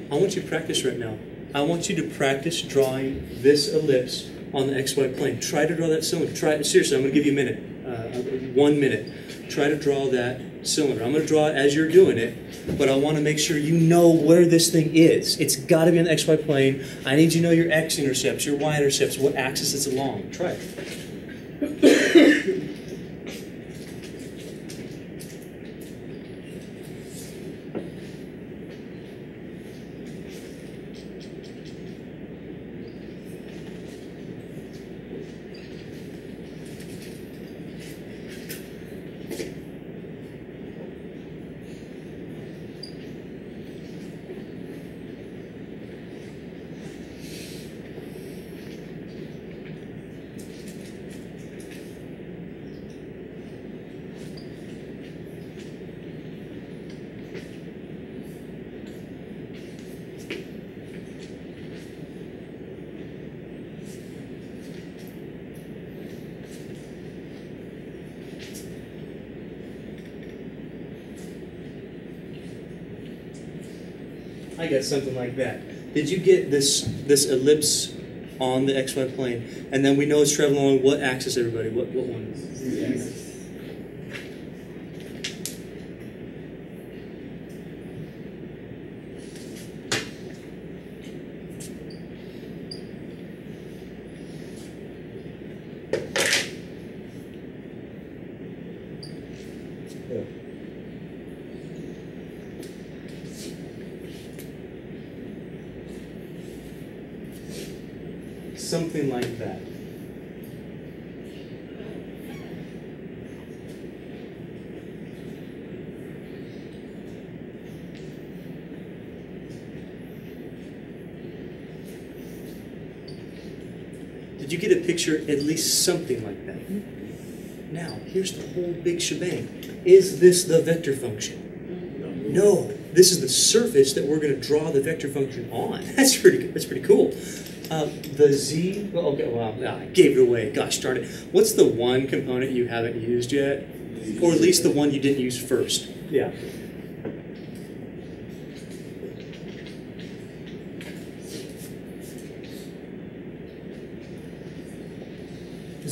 I want you to practice right now. I want you to practice drawing this ellipse on the XY plane. Try to draw that cylinder. Try seriously. I'm going to give you a minute, uh, one minute. Try to draw that cylinder. I'm going to draw it as you're doing it, but I want to make sure you know where this thing is. It's got to be on the XY plane. I need you to know your X intercepts, your Y intercepts, what axis it's along. Try it. Something like that. Did you get this this ellipse on the XY plane? And then we know it's traveling along what axis, everybody? What, what one? Something like that. Did you get a picture, at least something like that? Now, here's the whole big shebang. Is this the vector function? no, this is the surface that we're going to draw the vector function on. (laughs) That's pretty. That's pretty cool. Uh, the z. Well, okay. Well, nah, I gave it away. Gosh darn it. What's the one component you haven't used yet, or at least the one you didn't use first? Yeah.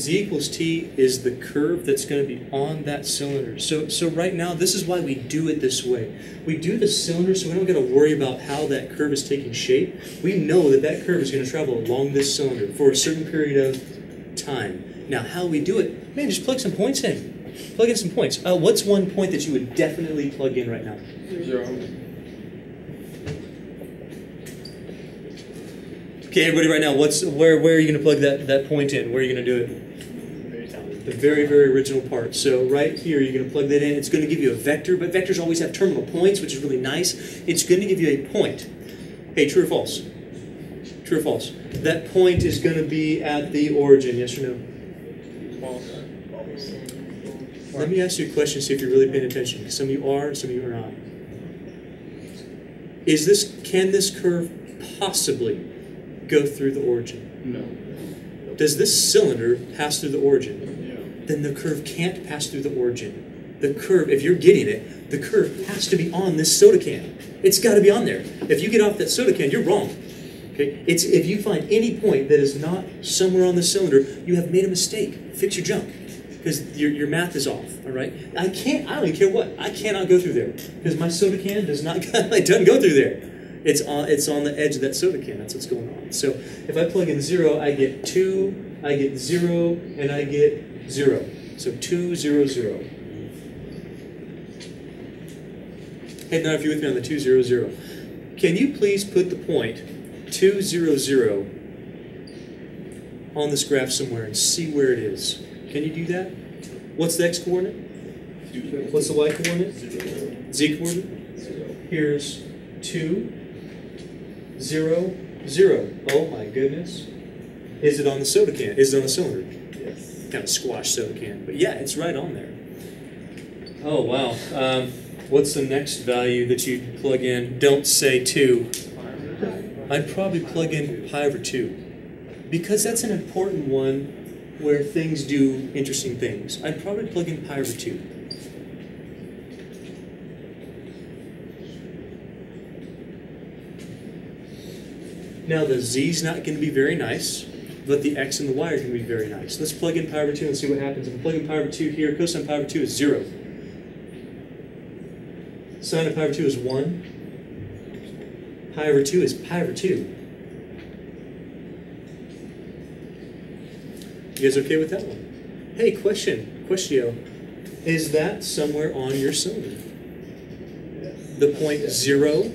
Z equals t is the curve that's going to be on that cylinder. So, so right now, this is why we do it this way. We do the cylinder so we don't got to worry about how that curve is taking shape. We know that that curve is going to travel along this cylinder for a certain period of time. Now, how we do it, man, just plug some points in. Plug in some points. Uh, what's one point that you would definitely plug in right now? Zero. Okay, everybody, right now, what's where where are you going to plug that that point in? Where are you going to do it? The very, very original part. So right here, you're going to plug that in. It's going to give you a vector, but vectors always have terminal points, which is really nice. It's going to give you a point. Hey, true or false? True or false? That point is going to be at the origin, yes or no? False. Let me ask you a question, see if you're really paying attention. Some of you are, some of you are not. Is this, can this curve possibly go through the origin? No. Does this cylinder pass through the origin? Then the curve can't pass through the origin. The curve, if you're getting it, the curve has to be on this soda can. It's got to be on there. If you get off that soda can, you're wrong. Okay? It's if you find any point that is not somewhere on the cylinder, you have made a mistake. Fix your junk because your, your math is off. All right? I can't. I don't even care what. I cannot go through there because my soda can does not. (laughs) it doesn't go through there. It's on. It's on the edge of that soda can. That's what's going on. So if I plug in zero, I get two. I get zero, and I get zero. So two zero zero. Hey, now if you're with me on the two zero zero, can you please put the point two zero zero on this graph somewhere and see where it is? Can you do that? What's the x coordinate? What's the y coordinate? Z coordinate? Here's two zero zero. Oh my goodness. Is it on the soda can? Is it on the cylinder? Kind of squash soda can. But yeah, it's right on there. Oh wow. Um, what's the next value that you plug in? Don't say two. I'd probably plug in pi over two. Because that's an important one where things do interesting things. I'd probably plug in pi over two. Now the z's not going to be very nice, but the x and the y are going to be very nice. Let's plug in pi over 2 and see what happens. If I plug in pi over 2 here, cosine pi over 2 is 0. Sine of pi over 2 is 1. Pi over 2 is pi over 2. You guys okay with that one? Hey, question, question. Is that somewhere on your cylinder? The point 0,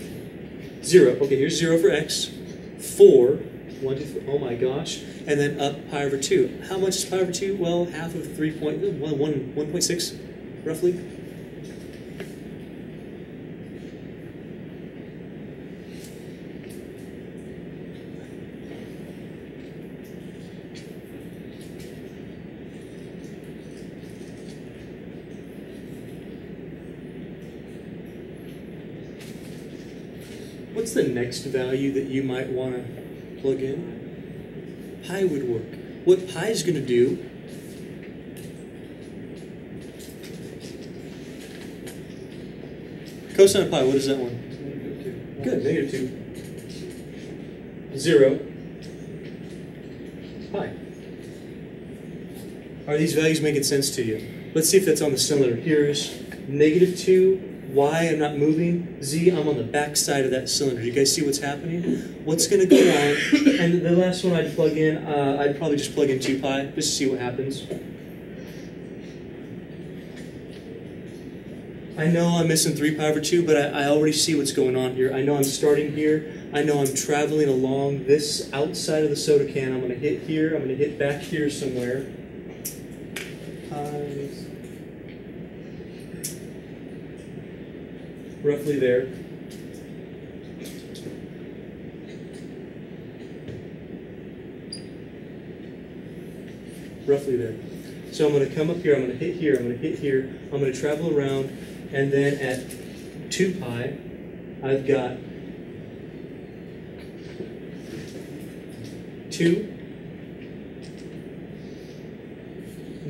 0. Okay, here's 0 for x. 4, 1, 2, 3, oh my gosh. And then up pi over 2. How much is pi over 2? Well, half of 3 point, well, 1, 1.6, roughly. What's the next value that you might want to plug in? Pi would work. What pi is going to do Cosine of pi, what is that one? Good, negative 2. 0. Pi. Are these values making sense to you? Let's see if that's on the cylinder. Here's negative 2, y, I'm not moving, z, I'm on the back side of that cylinder. Do You guys see what's happening? What's going to go on? And the last one I'd plug in, uh, I'd probably just plug in 2 pi, just to see what happens. I know I'm missing 3 pi over 2, but I, I already see what's going on here. I know I'm starting here. I know I'm traveling along this outside of the soda can. I'm going to hit here. I'm going to hit back here somewhere. Roughly there. Roughly there. So I'm going to come up here, I'm going to hit here, I'm going to hit here, I'm going to travel around, and then at 2 pi. I've got 2,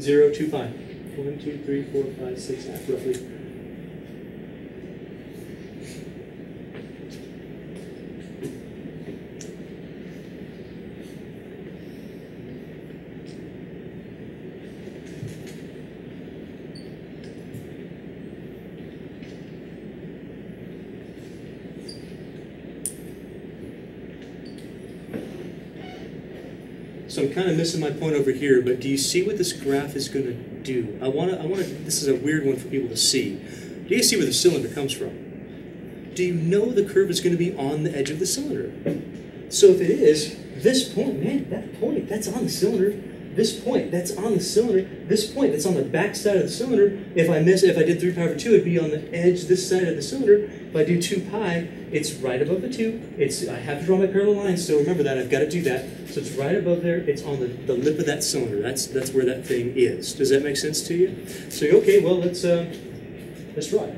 0, 2 pi. 1, 2, 3, 4, 5, 6, half roughly. Kind of missing my point over here, but do you see what this graph is going to do? I want to, I want to, this is a weird one for people to see. Do you see where the cylinder comes from? Do you know the curve is going to be on the edge of the cylinder? So if it is, this point, man, that point, that's on the cylinder. This point, that's on the cylinder. This point, that's on the back side of the cylinder. If I miss, if I did 3 pi over 2, it'd be on the edge, this side of the cylinder. If I do 2 pi, it's right above the 2. It's, I have to draw my parallel lines, so remember that. I've got to do that. So it's right above there. It's on the, the lip of that cylinder. That's, that's where that thing is. Does that make sense to you? So, okay, well, let's, uh, let's draw it.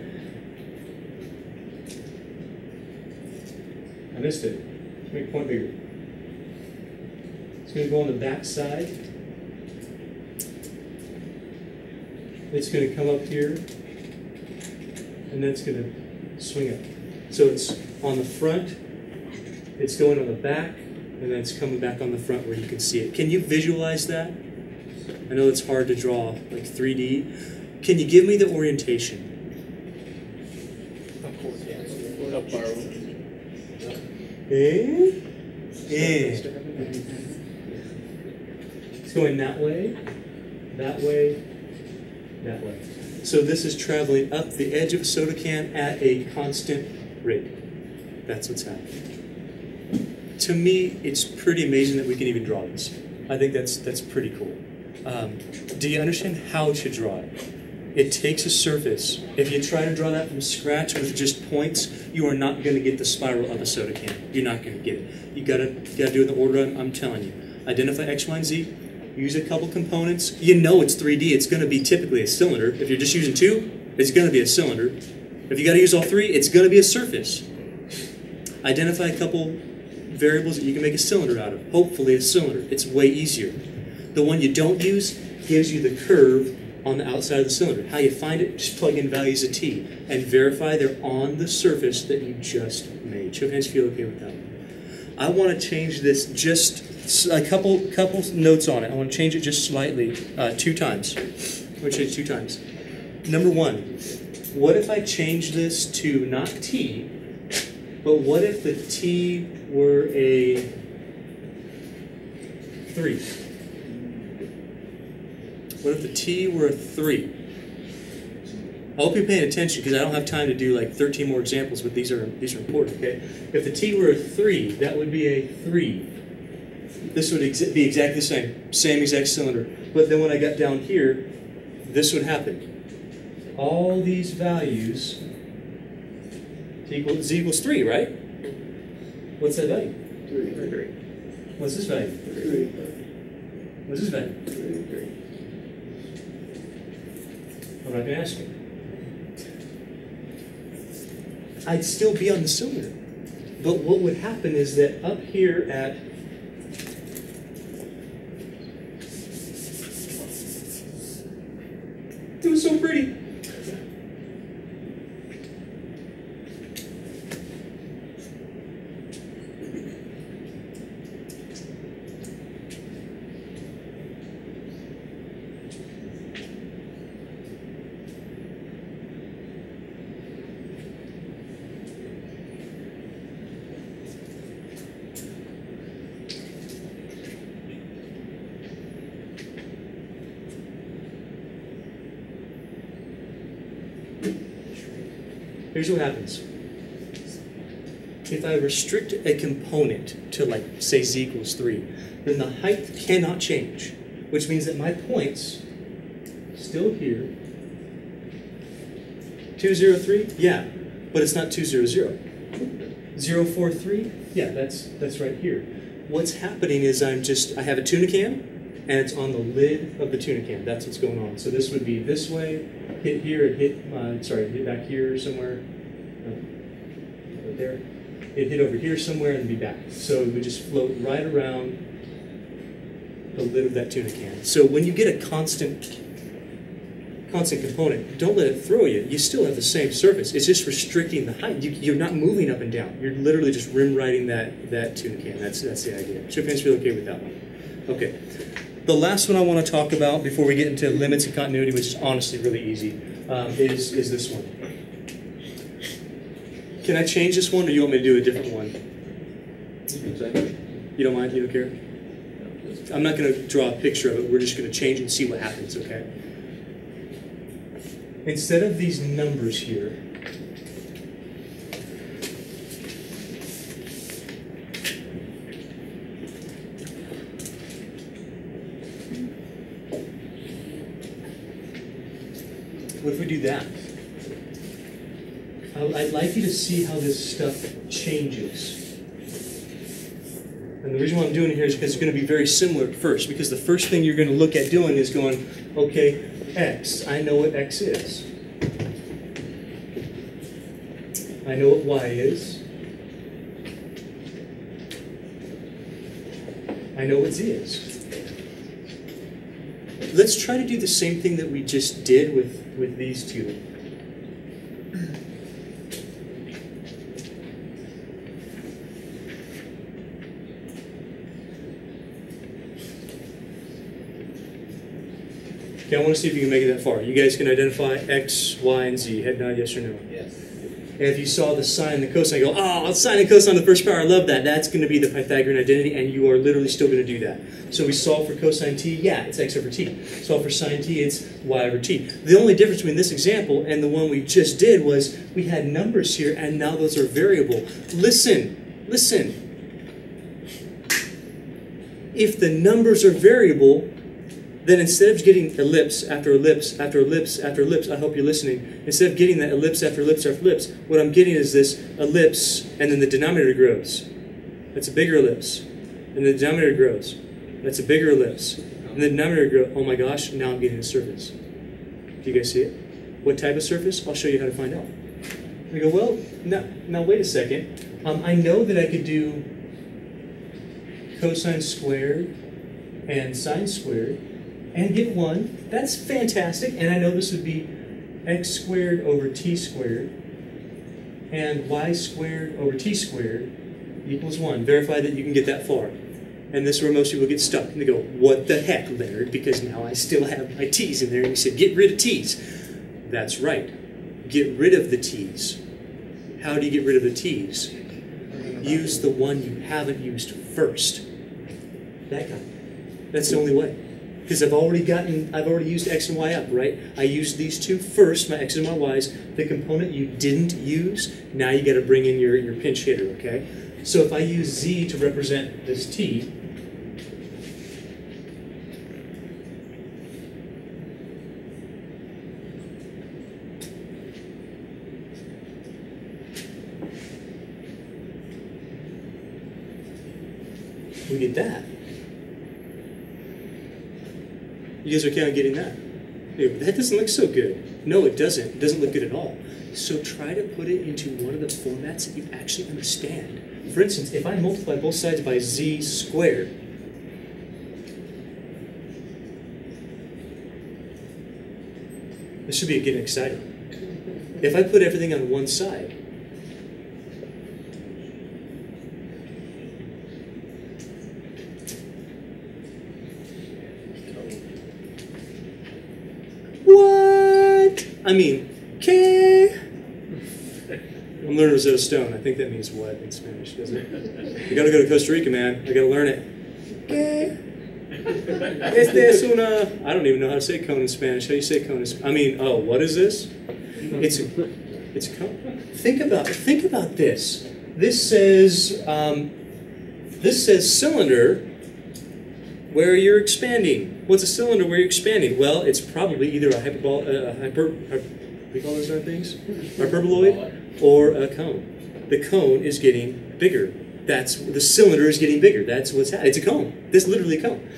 I missed it. Make point bigger. It's going to go on the back side. It's going to come up here, and then it's going to swing up. So it's on the front, it's going on the back, and then it's coming back on the front where you can see it. Can you visualize that? I know it's hard to draw, like 3D. Can you give me the orientation? Of course, yeah. Up borrow. Eh? Eh. It's going that way, that way, that way. So this is traveling up the edge of a soda can at a constant rate. That's what's happening. To me, it's pretty amazing that we can even draw this. I think that's that's pretty cool. Um, do you understand how to draw it? It takes a surface. If you try to draw that from scratch with just points, you are not going to get the spiral of a soda can. You're not going to get it. You gotta gotta do it in the order I'm, I'm telling you. Identify X, Y, and Z. Use a couple components. You know it's 3D. It's going to be typically a cylinder. If you're just using two, it's going to be a cylinder. If you got to use all three, it's going to be a surface. Identify a couple variables that you can make a cylinder out of. Hopefully, a cylinder. It's way easier. The one you don't use gives you the curve on the outside of the cylinder. How you find it, just plug in values of t and verify they're on the surface that you just made. Show hands if you okay with that. I want to change this just a couple couple notes on it. I want to change it just slightly, uh, two times. I'm change two times. Number one, what if I change this to not t, but what if the t were a three? What if the t were a three? I hope you're paying attention because I don't have time to do like 13 more examples, but these are these are important. Okay, if the t were a three, that would be a three. This would exa- be exactly the same, same exact cylinder. But then when I got down here, this would happen. All these values t equals z equals three, right? What's that value? Three. What's this value? Three. What's this value? Three. Three. I'm not going to ask you. I'd still be on the cylinder. But what would happen is that up here at It Here's what happens. If I restrict a component to like say z equals 3, then the height cannot change, which means that my points still here 203? Yeah, but it's not 200. 043? Yeah, that's that's right here. What's happening is I'm just I have a tuna can and it's on the lid of the tuna can. That's what's going on. So this would be this way, hit here, and hit uh, sorry, hit back here somewhere, right there. It'd hit over here somewhere and be back. So it would just float right around the lid of that tuna can. So when you get a constant constant component, don't let it throw you. You still have the same surface. It's just restricting the height. You, you're not moving up and down. You're literally just rim riding that, that tuna can. That's, that's the idea. So fans feel okay with that one. Okay. The last one I want to talk about before we get into limits and continuity, which is honestly really easy, um, is, is this one. Can I change this one, or you want me to do a different one? You don't mind? You don't care? I'm not going to draw a picture of it. We're just going to change and see what happens, okay? Instead of these numbers here, do that? I'd like you to see how this stuff changes. And the reason why I'm doing it here is because it's going to be very similar at first. Because the first thing you're going to look at doing is going, okay, x. I know what x is. I know what y is. I know what z is. Let's try to do the same thing that we just did with, with these two. Okay, I want to see if you can make it that far. You guys can identify X, Y, and Z. Head nod, yes or no. Yes. And if you saw the sine and the cosine, go, oh, sine and cosine the first power, I love that. That's going to be the Pythagorean identity, and you are literally still going to do that. So we solve for cosine t, yeah, it's x over t. Solve for sine t, it's y over t. The only difference between this example and the one we just did was we had numbers here, and now those are variable. Listen, listen. If the numbers are variable, then instead of getting ellipse after ellipse after ellipse after ellipse, I hope you're listening. Instead of getting that ellipse after ellipse after ellipse, what I'm getting is this ellipse, and then the denominator grows. That's a bigger ellipse. And the denominator grows. That's a bigger ellipse. And the denominator grows. Oh my gosh, now I'm getting a surface. Do you guys see it? What type of surface? I'll show you how to find out. I go, well, now, now wait a second. Um, I know that I could do cosine squared and sine squared and get 1. That's fantastic. And I know this would be x squared over t squared and y squared over t squared equals 1. Verify that you can get that far. And this is where most people get stuck. And they go, what the heck, Leonard? Because now I still have my t's in there. And you said, get rid of t's. That's right. Get rid of the t's. How do you get rid of the t's? Use the one you haven't used first. That guy. That's the only way because I've already gotten, I've already used x and y up, right? I used these two first, my x's and my y's. The component you didn't use, now you got to bring in your, your pinch hitter, okay? So if I use z to represent this t, we get that. You guys are okay on getting that? Dude, that doesn't look so good. No, it doesn't. It doesn't look good at all. So try to put it into one of the formats that you actually understand. For instance, if I multiply both sides by z squared, this should be getting exciting. If I put everything on one side, What? I mean, ¿qué? I'm learning Rosetta Stone. I think that means what in Spanish, doesn't it? You gotta go to Costa Rica, man. I gotta learn it. ¿Qué? Este es una. I don't even know how to say cone in Spanish. How do you say cone in Spanish? I mean, oh, what is this? It's a, it's a cone. Think about think about this. This says um, this says cylinder where you're expanding. What's a cylinder where you're expanding? Well, it's probably either a hyperbol, uh, hyper, hy- what call those darn things? Hyperboloid or a cone. The cone is getting bigger. That's the cylinder is getting bigger. That's what's happening. It's a cone. This literally a cone.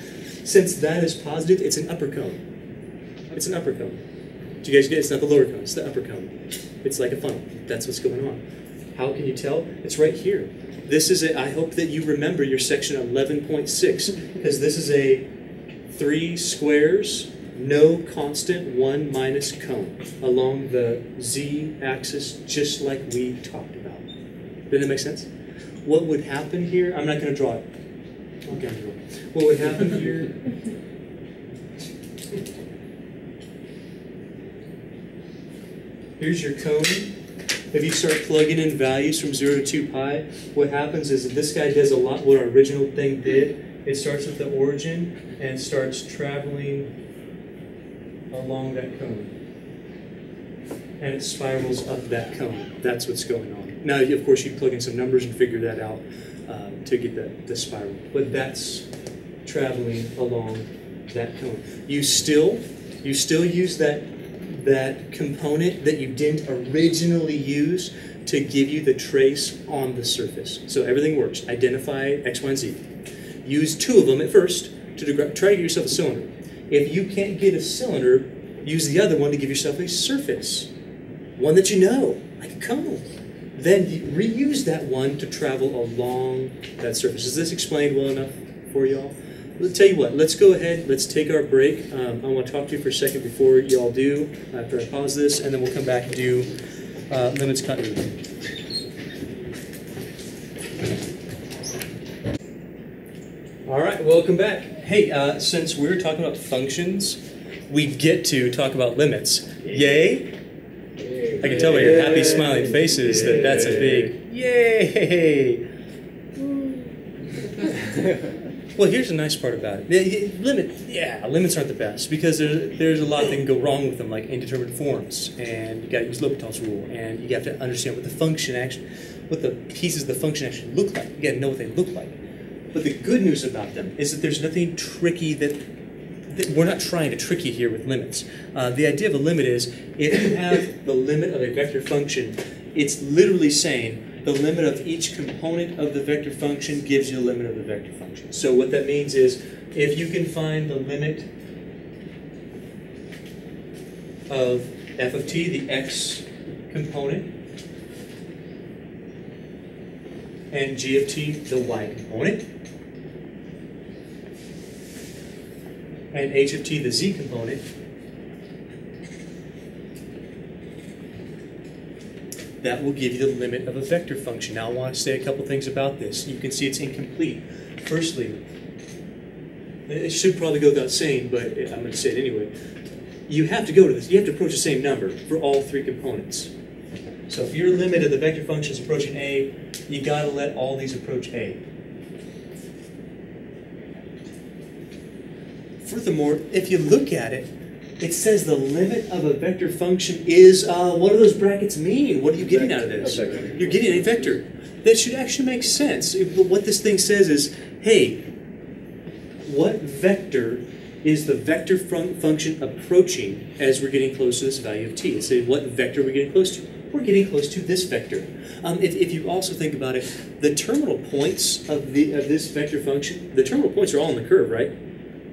Since that is positive, it's an upper cone. It's an upper cone. Do you guys get? it? It's not the lower cone. It's the upper cone. It's like a funnel. That's what's going on. How can you tell? It's right here. This is a, I hope that you remember your section 11.6 because this is a three squares, no constant, one minus cone along the z axis, just like we talked about. Did that make sense? What would happen here? I'm not going to draw it. To draw it. What would happen here? (laughs) Here's your cone. If you start plugging in values from 0 to 2 pi, what happens is that this guy does a lot what our original thing did. It starts at the origin and starts traveling along that cone. And it spirals up that cone. That's what's going on. Now, of course, you plug in some numbers and figure that out um, to get the, the spiral. But that's traveling along that cone. You still, you still use that that component that you didn't originally use to give you the trace on the surface. So everything works. Identify X, Y, and Z. Use two of them at first to try to get yourself a cylinder. If you can't get a cylinder, use the other one to give yourself a surface. One that you know, like a cone. Then reuse that one to travel along that surface. Is this explained well enough for y'all? I'll tell you what, let's go ahead, let's take our break. Um, I want to talk to you for a second before you all do, after I pause this, and then we'll come back and do uh, limits continuity. All right, welcome back. Hey, uh, since we're talking about functions, we get to talk about limits. Yay? I can tell by your happy smiling faces that that's a big yay. (laughs) Well, here's the nice part about it. Limit, yeah, limits aren't the best because there's, there's a lot that can go wrong with them, like indeterminate forms, and you got to use L'Hopital's rule, and you have to understand what the function actually, what the pieces of the function actually look like. You got to know what they look like. But the good news about them is that there's nothing tricky that, that we're not trying to trick you here with limits. Uh, the idea of a limit is if you have the limit of a vector function, it's literally saying the limit of each component of the vector function gives you a limit of the vector function. So what that means is if you can find the limit of f of t, the x component, and g of t, the y component, and h of t, the z component, that will give you the limit of a vector function. Now I want to say a couple things about this. You can see it's incomplete. Firstly, it should probably go without saying, but I'm going to say it anyway. You have to go to this. You have to approach the same number for all three components. So if your limit of the vector function is approaching a, you got to let all these approach a. Furthermore, if you look at it, it says the limit of a vector function is, uh, what do those brackets mean? What are you getting out of this? You're getting a vector. That should actually make sense. What this thing says is, hey, what vector is the vector fun function approaching as we're getting close to this value of t? Say, what vector are we getting close to? We're getting close to this vector. Um, if, if, you also think about it, the terminal points of, the, of this vector function, the terminal points are all in the curve, right?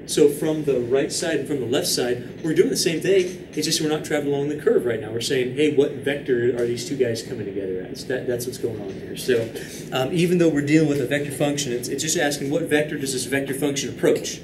So from the right side and from the left side, we're doing the same thing. It's just we're not traveling along the curve right now. We're saying, hey, what vector are these two guys coming together as? That, that's what's going on here. So um, even though we're dealing with a vector function, it's, it's just asking what vector does this vector function approach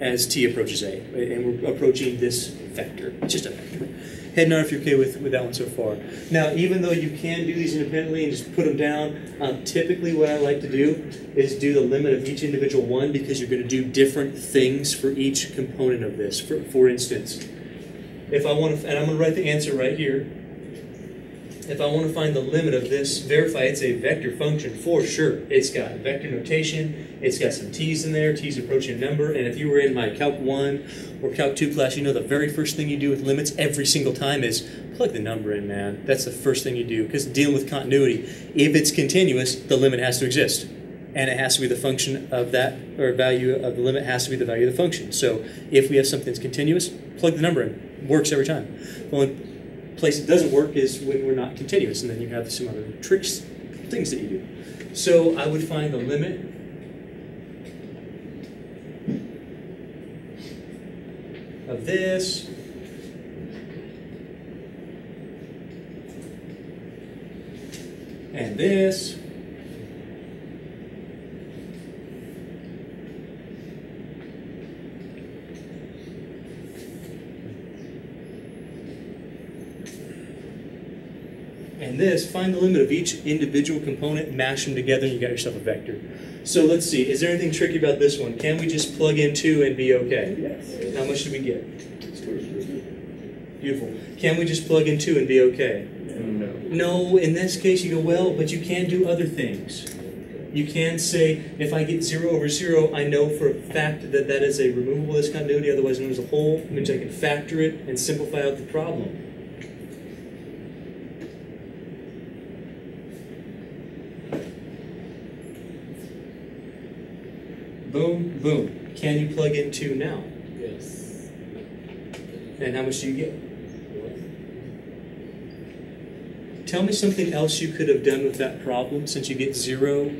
as t approaches a, and we're approaching this vector. It's just a vector head nod if you're okay with, with that one so far. Now, even though you can do these independently and just put them down, um, typically what I like to do is do the limit of each individual one because you're going to do different things for each component of this. For, for instance, if I want to, and I'm going to write the answer right here. If I want to find the limit of this, verify it's a vector function for sure. It's got vector notation, it's got some t's in there, t's approaching a number, and if you were in my Calc 1 or Calc 2 class, you know the very first thing you do with limits every single time is plug the number in, man. That's the first thing you do, because dealing with continuity, if it's continuous, the limit has to exist. And it has to be the function of that, or value of the limit has to be the value of the function. So if we have something that's continuous, plug the number in. Works every time. Only place it doesn't work is when we're not continuous, and then you have some other tricks, things that you do. So I would find the limit of this And this. This, find the limit of each individual component, mash them together, and you got yourself a vector. So let's see, is there anything tricky about this one? Can we just plug in 2 and be okay? Yes. How much do we get? Beautiful. Can we just plug in 2 and be okay? No. No, in this case you go, well, but you can do other things. You can say, if I get 0 over 0, I know for a fact that that is a removable discontinuity, otherwise known as a hole. which I can factor it and simplify out the problem. Boom, boom. Can you plug in 2 now? Yes. And how much do you get? Tell me something else you could have done with that problem since you get 0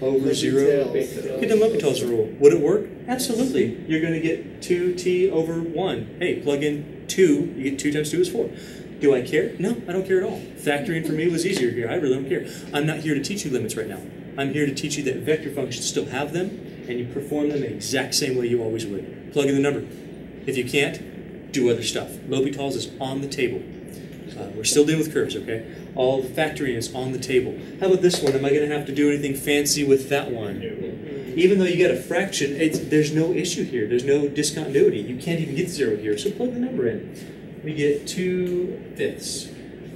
over 0. Get the L'Hopital's rule. Would it work? Absolutely. You're going to get 2t over 1. Hey, plug in 2. You get 2 times 2 is 4. Do I care? No, I don't care at all. Factoring for me was easier here. I really don't care. I'm not here to teach you limits right now. I'm here to teach you that vector functions still have them, and you perform them the exact same way you always would. Plug in the number. If you can't, do other stuff. L'Hopital's is on the table. Uh, we're still dealing with curves, okay? All the factoring is on the table. How about this one? Am I going to have to do anything fancy with that one? Even though you get a fraction, there's no issue here. There's no discontinuity. You can't even get zero here. So plug the number in. We get two fifths.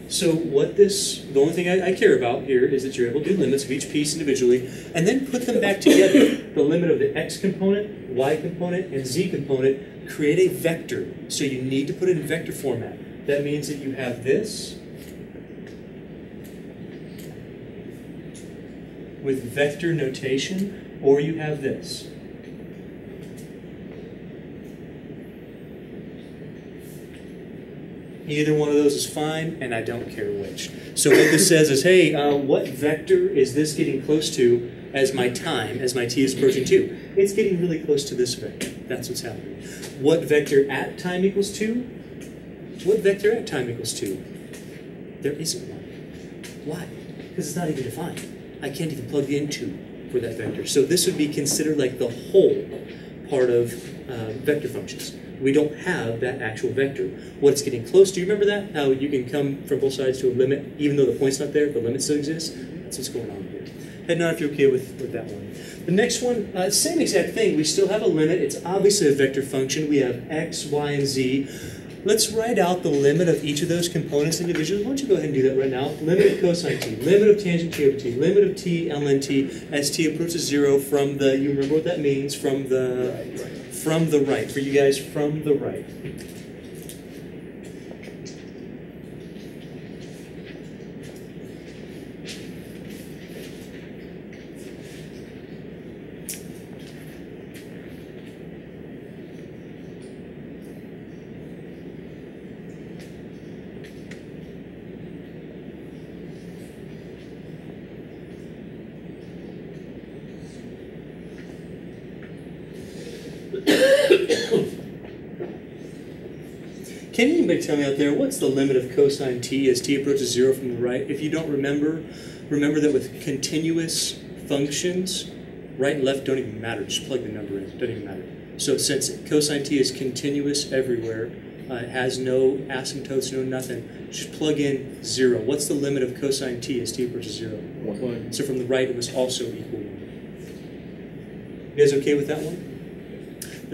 So what this, the only thing I, I care about here is that you're able to do limits of each piece individually, and then put them back together. The limit of the x component, y component, and z component create a vector. So you need to put it in vector format. That means that you have this with vector notation, or you have this. Either one of those is fine, and I don't care which. So what this says is, hey, uh, what vector is this getting close to as my time, as my t is approaching 2? It's getting really close to this vector. That's what's happening. What vector at time equals 2? What vector at time equals 2? There isn't one. Why? Because it's not even defined. I can't even plug in 2 for that vector. So this would be considered like the hole part of uh, vector functions. We don't have that actual vector. What's getting close do you remember that? How you can come from both sides to a limit, even though the point's not there, the limit still exists? That's what's going on here. Head nod if you're okay with, with that one. The next one, uh, same exact thing. We still have a limit. It's obviously a vector function. We have x, y, and z. Let's write out the limit of each of those components individually. Why don't you go ahead and do that right now? Limit of cosine t, limit of tangent t over t, limit of t ln t as t approaches zero from the, you remember what that means, from the, from the right. For you guys, from the right. Tell me out there what's the limit of cosine t as t approaches zero from the right? If you don't remember, remember that with continuous functions, right and left don't even matter. Just plug the number in. Doesn't even matter. So since cosine t is continuous everywhere, uh, it has no asymptotes, no nothing, just plug in zero. What's the limit of cosine t as t approaches zero? One. So from the right, it was also equal one. You guys okay with that one?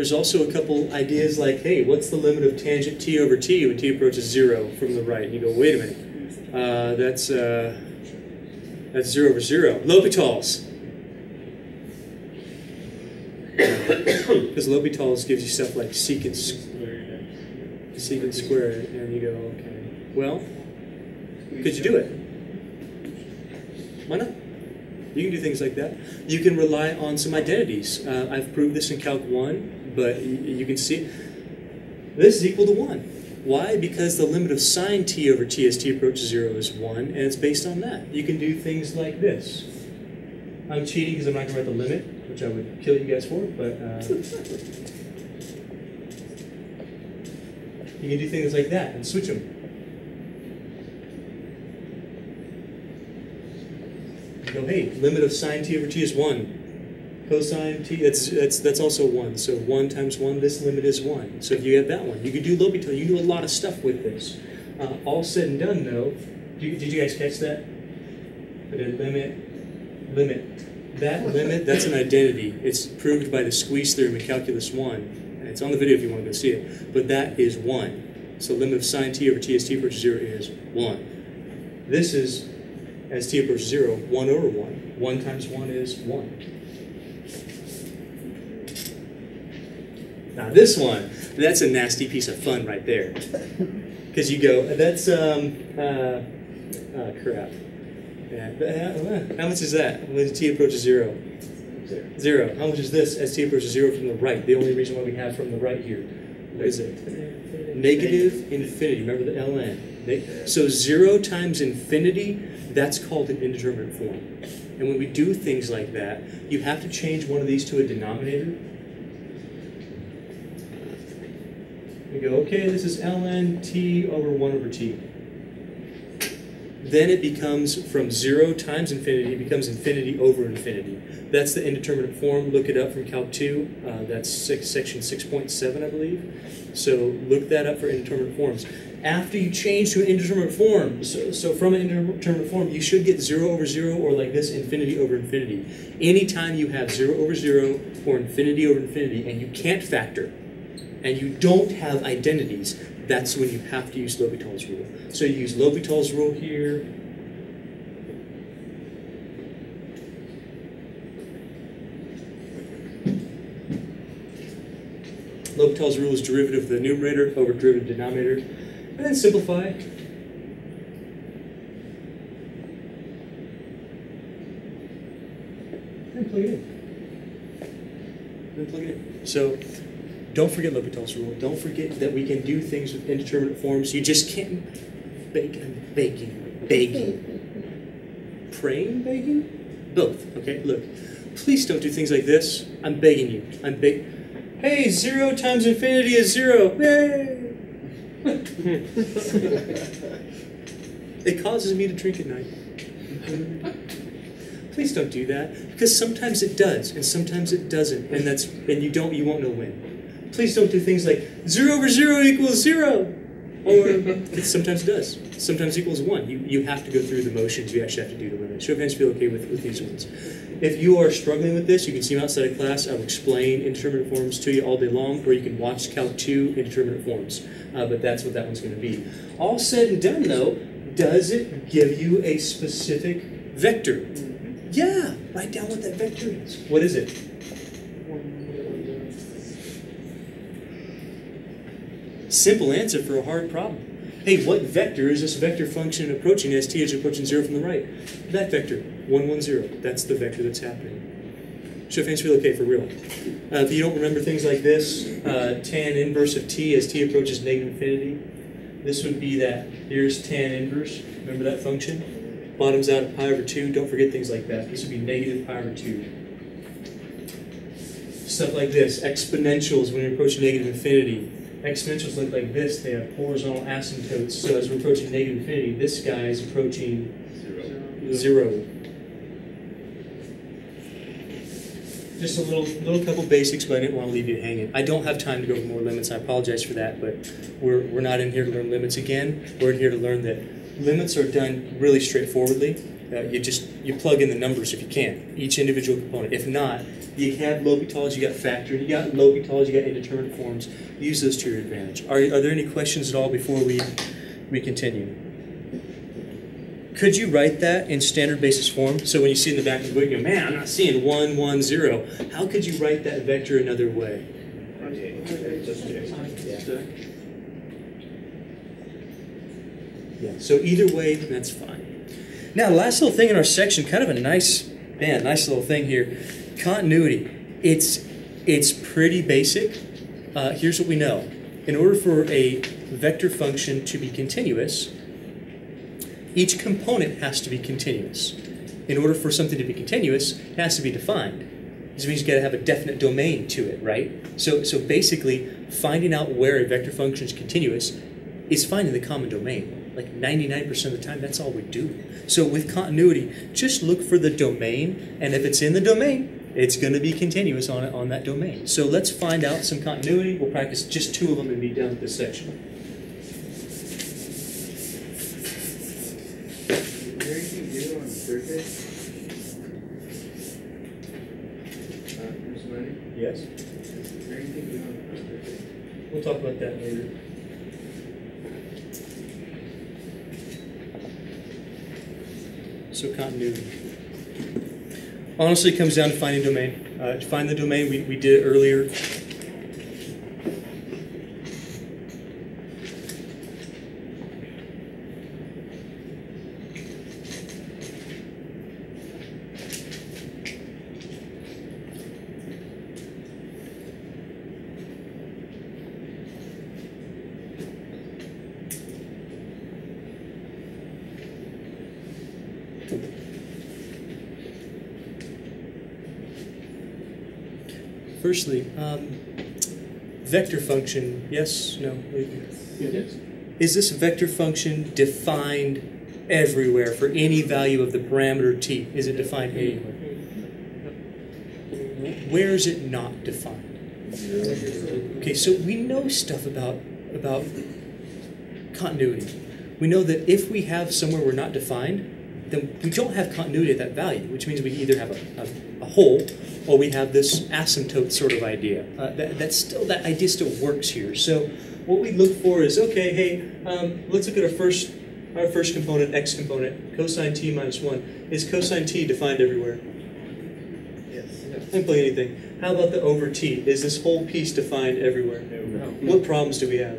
There's also a couple ideas like, hey, what's the limit of tangent t over t when t approaches zero from the right? And you go, wait a minute, uh, that's uh, that's zero over zero. L'Hopital's. Because L'Hopital's gives you stuff like secant, secant squared, and you go, okay, well, could you do it? Why not? You can do things like that. You can rely on some identities. Uh, I've proved this in Calc 1, but you can see this is equal to 1. Why? Because the limit of sine t over t as t approaches 0 is 1, and it's based on that. You can do things like this. I'm cheating because I'm not going to write the limit, which I would kill you guys for, but uh, you can do things like that and switch them. You go, hey, limit of sine t over t is 1. Cosine t, that's, that's, that's also 1. So 1 times 1, this limit is 1. So if you have that one, you can do L'Hopital. You can do a lot of stuff with this. Uh, all said and done, though, did, did you guys catch that? But a limit, limit. That limit, that's an identity. It's proved by the squeeze theorem in Calculus 1. And it's on the video if you want to go see it. But that is 1. So limit of sine t over t as t approaches 0 is 1. This is, as t approaches 0, 1 over 1. 1 times 1 is 1. Now this one, that's a nasty piece of fun right there. (laughs) Because you go, that's, um, uh, oh crap. Yeah, how, how much is that when t approaches zero? Zero. How much is this as t approaches zero from the right? The only reason why we have from the right here. What is it? Negative infinity. Remember the ln. So zero times infinity, that's called an indeterminate form. And when we do things like that, you have to change one of these to a denominator. We go, okay, this is ln t over 1 over t. Then it becomes from 0 times infinity, it becomes infinity over infinity. That's the indeterminate form. Look it up from Calc 2. Uh, that's six, section 6.7, I believe. So look that up for indeterminate forms. After you change to an indeterminate form, so, so from an indeterminate form, you should get 0 over 0 or like this, infinity over infinity. Anytime you have 0 over 0 or infinity over infinity and you can't factor, and you don't have identities, that's when you have to use L'Hopital's rule. So you use L'Hopital's rule here. L'Hopital's rule is derivative of the numerator over derivative denominator. And then simplify. And plug it in. Then plug it in. So don't forget L'Hopital's rule. Don't forget that we can do things with indeterminate forms. You just can't bake baking, begging, praying, begging, both. Okay, look. Please don't do things like this. I'm begging you. I'm beg. Hey, zero times infinity is zero. Yay! (laughs) it causes me to drink at night. (laughs) Please don't do that because sometimes it does and sometimes it doesn't, and that's and you don't you won't know when. Please don't do things like zero over zero equals zero, or (laughs) it sometimes does. Sometimes equals one. You you have to go through the motions. You actually have to do the limit. Show of hands feel okay with, with these ones. If you are struggling with this, you can see me outside of class. I'll explain indeterminate forms to you all day long, or you can watch Calc 2 indeterminate forms. Uh, but that's what that one's going to be. All said and done, though, does it give you a specific vector? Yeah, write down what that vector is. What is it? Simple answer for a hard problem. Hey, what vector is this vector function approaching as t is approaching zero from the right? That vector, 1, 1, 0. That's the vector that's happening. Show hands feel okay for real. Uh, if you don't remember things like this, uh, tan inverse of t as t approaches negative infinity, this would be that. Here's tan inverse. Remember that function? Bottoms out of pi over 2. Don't forget things like that. This would be negative pi over 2 stuff like this, exponentials when you approach negative infinity. Exponentials look like this, they have horizontal asymptotes. So as we're approaching negative infinity, this guy is approaching zero. zero. Just a little little couple basics, but I didn't want to leave you hanging. I don't have time to go over more limits. I apologize for that, but we're, we're not in here to learn limits again. We're in here to learn that limits are done really straightforwardly. Uh, you just you plug in the numbers if you can, each individual component. If not, you have L'Hopital's, you got factor, you got L'Hopital's, you got indeterminate forms. Use those to your advantage. Are, are there any questions at all before we we continue? Could you write that in standard basis form? So when you see in the back of the book, you go, man, I'm not seeing one, one, zero. How could you write that vector another way? Yeah. So either way, that's fine. Now, last little thing in our section, kind of a nice, man, nice little thing here. Continuity. It's it's pretty basic. Uh, here's what we know. In order for a vector function to be continuous, each component has to be continuous. In order for something to be continuous, it has to be defined. This means you got to have a definite domain to it, right? So, so basically, finding out where a vector function is continuous is finding the common domain. Like 99% of the time, that's all we do. So with continuity, just look for the domain, and if it's in the domain, it's going to be continuous on, on that domain. So let's find out some continuity. We'll practice just two of them and be done with this section. Is there anything new on Thursday? Uh? Yes? Is there anything new on Thursday? We'll talk about that later. So continuity. Honestly, it comes down to finding domain. Uh, to find the domain, we, we did earlier. Firstly, um, vector function, yes, no? Yes. Is this vector function defined everywhere for any value of the parameter t? Is it defined anywhere? Where is it not defined? Okay, so we know stuff about about continuity. We know that if we have somewhere we're not defined, then we don't have continuity at that value, which means we either have a, a, a hole or we have this asymptote sort of idea. Uh, that, that still that idea still works here. So what we look for is okay. Hey, um, let's look at our first our first component, x component, cosine t minus one. Is cosine t defined everywhere? Yes. Simply anything. How about the over t? Is this whole piece defined everywhere? No. What problems do we have?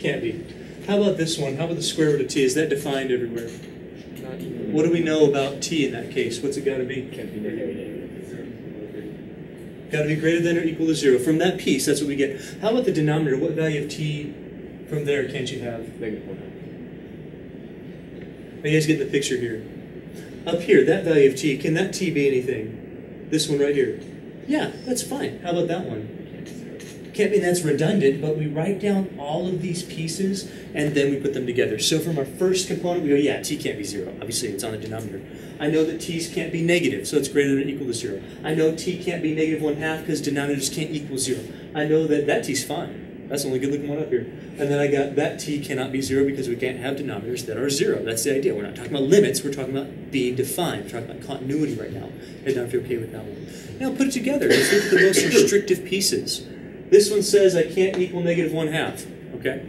Can't be. How about this one? How about the square root of t? Is that defined everywhere? What do we know about t in that case? What's it got to be? Can't be negative. Got to be greater than or equal to zero. From that piece, that's what we get. How about the denominator? What value of t from there can't you have? Negative one. Are you guys get the picture here? Up here, that value of t, can that t be anything? This one right here. Yeah, that's fine. How about that one? Can't be that's redundant, but we write down all of these pieces and then we put them together. So from our first component, we go, yeah, t can't be zero. Obviously, it's on the denominator. I know that t's can't be negative, so it's greater than or equal to zero. I know t can't be negative one half because denominators can't equal zero. I know that that t's fine. That's the only good looking one up here. And then I got that t cannot be zero because we can't have denominators that are zero. That's the idea. We're not talking about limits, we're talking about being defined. We're talking about continuity right now. And I'm okay with that one. Now put it together. Let's look at the most (coughs) restrictive pieces. This one says I can't equal negative one half. Okay?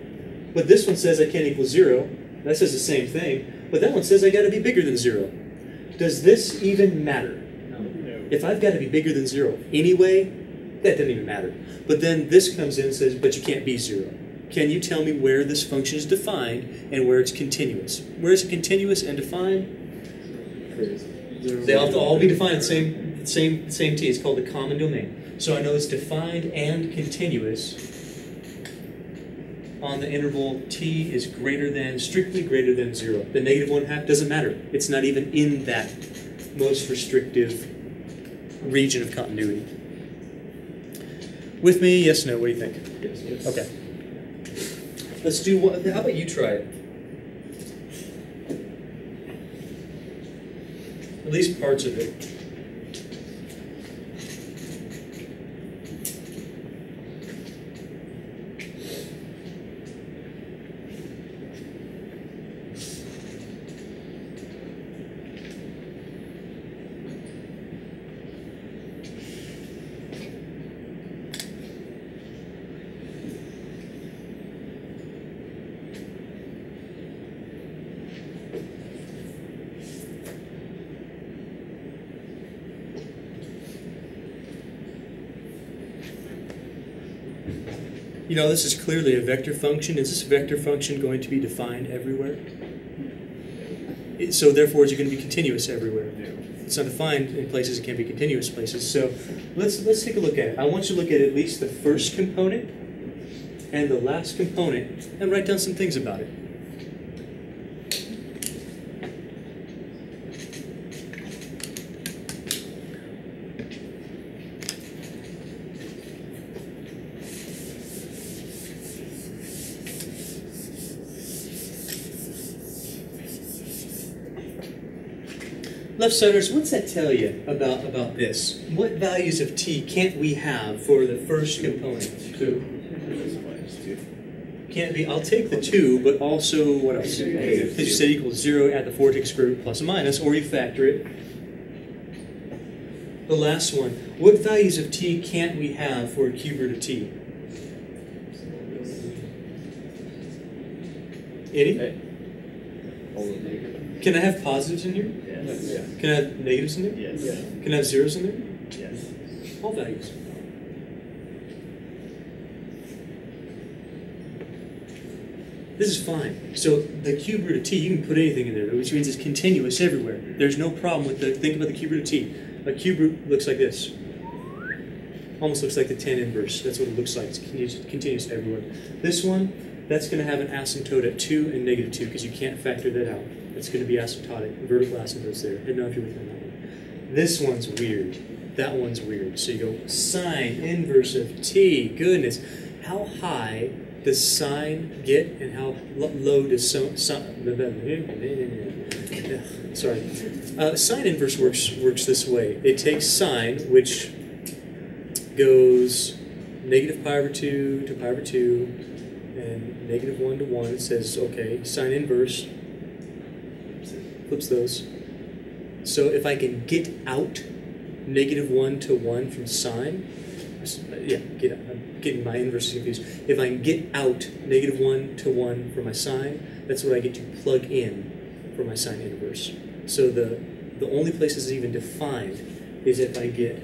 But this one says I can't equal zero. That says the same thing. But that one says I gotta be bigger than zero. Does this even matter? No. If I've got to be bigger than zero anyway, that doesn't even matter. But then this comes in and says, but you can't be zero. Can you tell me where this function is defined and where it's continuous? Where is it continuous and defined? They have to all be defined the same, same, same t. It's called the common domain. So I know it's defined and continuous on the interval t is greater than, strictly greater than zero. The negative one half doesn't matter. It's not even in that most restrictive region of continuity. With me? Yes, no. What do you think? Yes. yes. Okay. Let's do what? How about you try it? At least parts of it. You know, this is clearly a vector function. Is this vector function going to be defined everywhere? It- So therefore, is it going to be continuous everywhere? It's not defined in places, it can't be continuous places. So let's, let's take a look at it. I want you to look at at least the first component and the last component and write down some things about it. Left-siders, what's that tell you about, about this? What values of t can't we have for the first component? Two. Can't be, I'll take the 2, but also, what else? Because you two. said equals 0, add the 4, take square root plus or minus, or you factor it. The last one, what values of t can't we have for a cube root of t? Any? All of negative. Can I have positives in here? Yeah. Can I have negatives in there? Yes. Can I have zeros in there? Yes. All values. This is fine. So the cube root of t, you can put anything in there, which means it's continuous everywhere. There's no problem with the, think about the cube root of t. A cube root looks like this. Almost looks like the tan inverse. That's what it looks like. It's continuous, continuous everywhere. This one, that's going to have an asymptote at 2 and negative 2 because you can't factor that out. It's going to be asymptotic. Vertical asymptotes there. Don't know if you're me on that one. This one's weird. That one's weird. So you go sine inverse of t. Goodness. How high does sine get and how low does so, sine... (laughs) Sorry. Uh, sine inverse works works this way. It takes sine, which goes negative pi over 2 to pi over 2 and negative 1 to 1. It says, okay, sine inverse flips those. So if I can get out negative 1 to 1 from sine, yeah, get out. I'm getting my inverses confused. If I can get out negative 1 to 1 for my sine, that's what I get to plug in for my sine inverse. So the, the only place it's even defined is if I get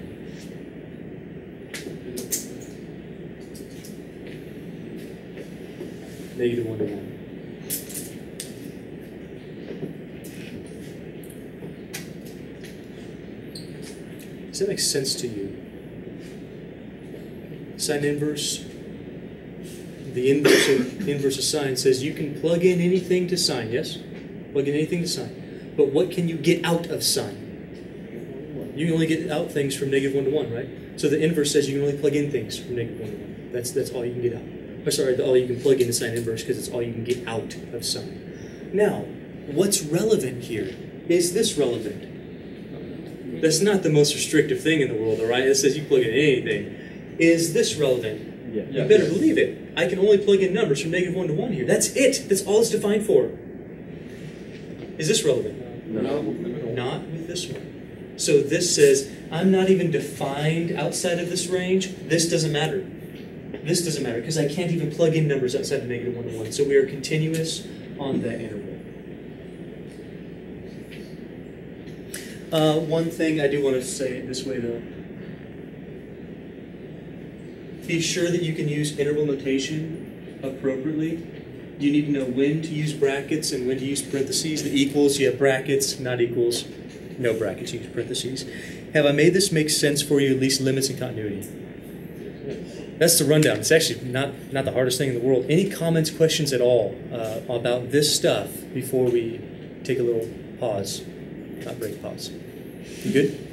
negative 1 to 1. That make sense to you? Sine inverse, the inverse of, inverse of sine says you can plug in anything to sine, yes? Plug in anything to sine. But what can you get out of sine? You can only get out things from negative 1 to 1, right? So the inverse says you can only plug in things from negative 1 to 1. That's, that's all you can get out. Or sorry, all you can plug into sine inverse because it's all you can get out of sine. Now, what's relevant here? Is this relevant? That's not the most restrictive thing in the world, all right? It says you plug in anything. Is this relevant? Yeah. You better believe it. I can only plug in numbers from negative 1 to 1 here. That's it. That's all it's defined for. Is this relevant? No. Not with this one. So this says, I'm not even defined outside of this range. This doesn't matter. This doesn't matter because I can't even plug in numbers outside of negative 1 to 1. So we are continuous on that interval. Uh, one thing I do want to say this way though. Be sure that you can use interval notation appropriately. You need to know when to use brackets and when to use parentheses. The equals, you have brackets, not equals. No brackets, you use parentheses. Have I made this make sense for you, at least limits and continuity? That's the rundown. It's actually not, not the hardest thing in the world. Any comments, questions at all uh, about this stuff before we take a little pause? Not break, pause. You good?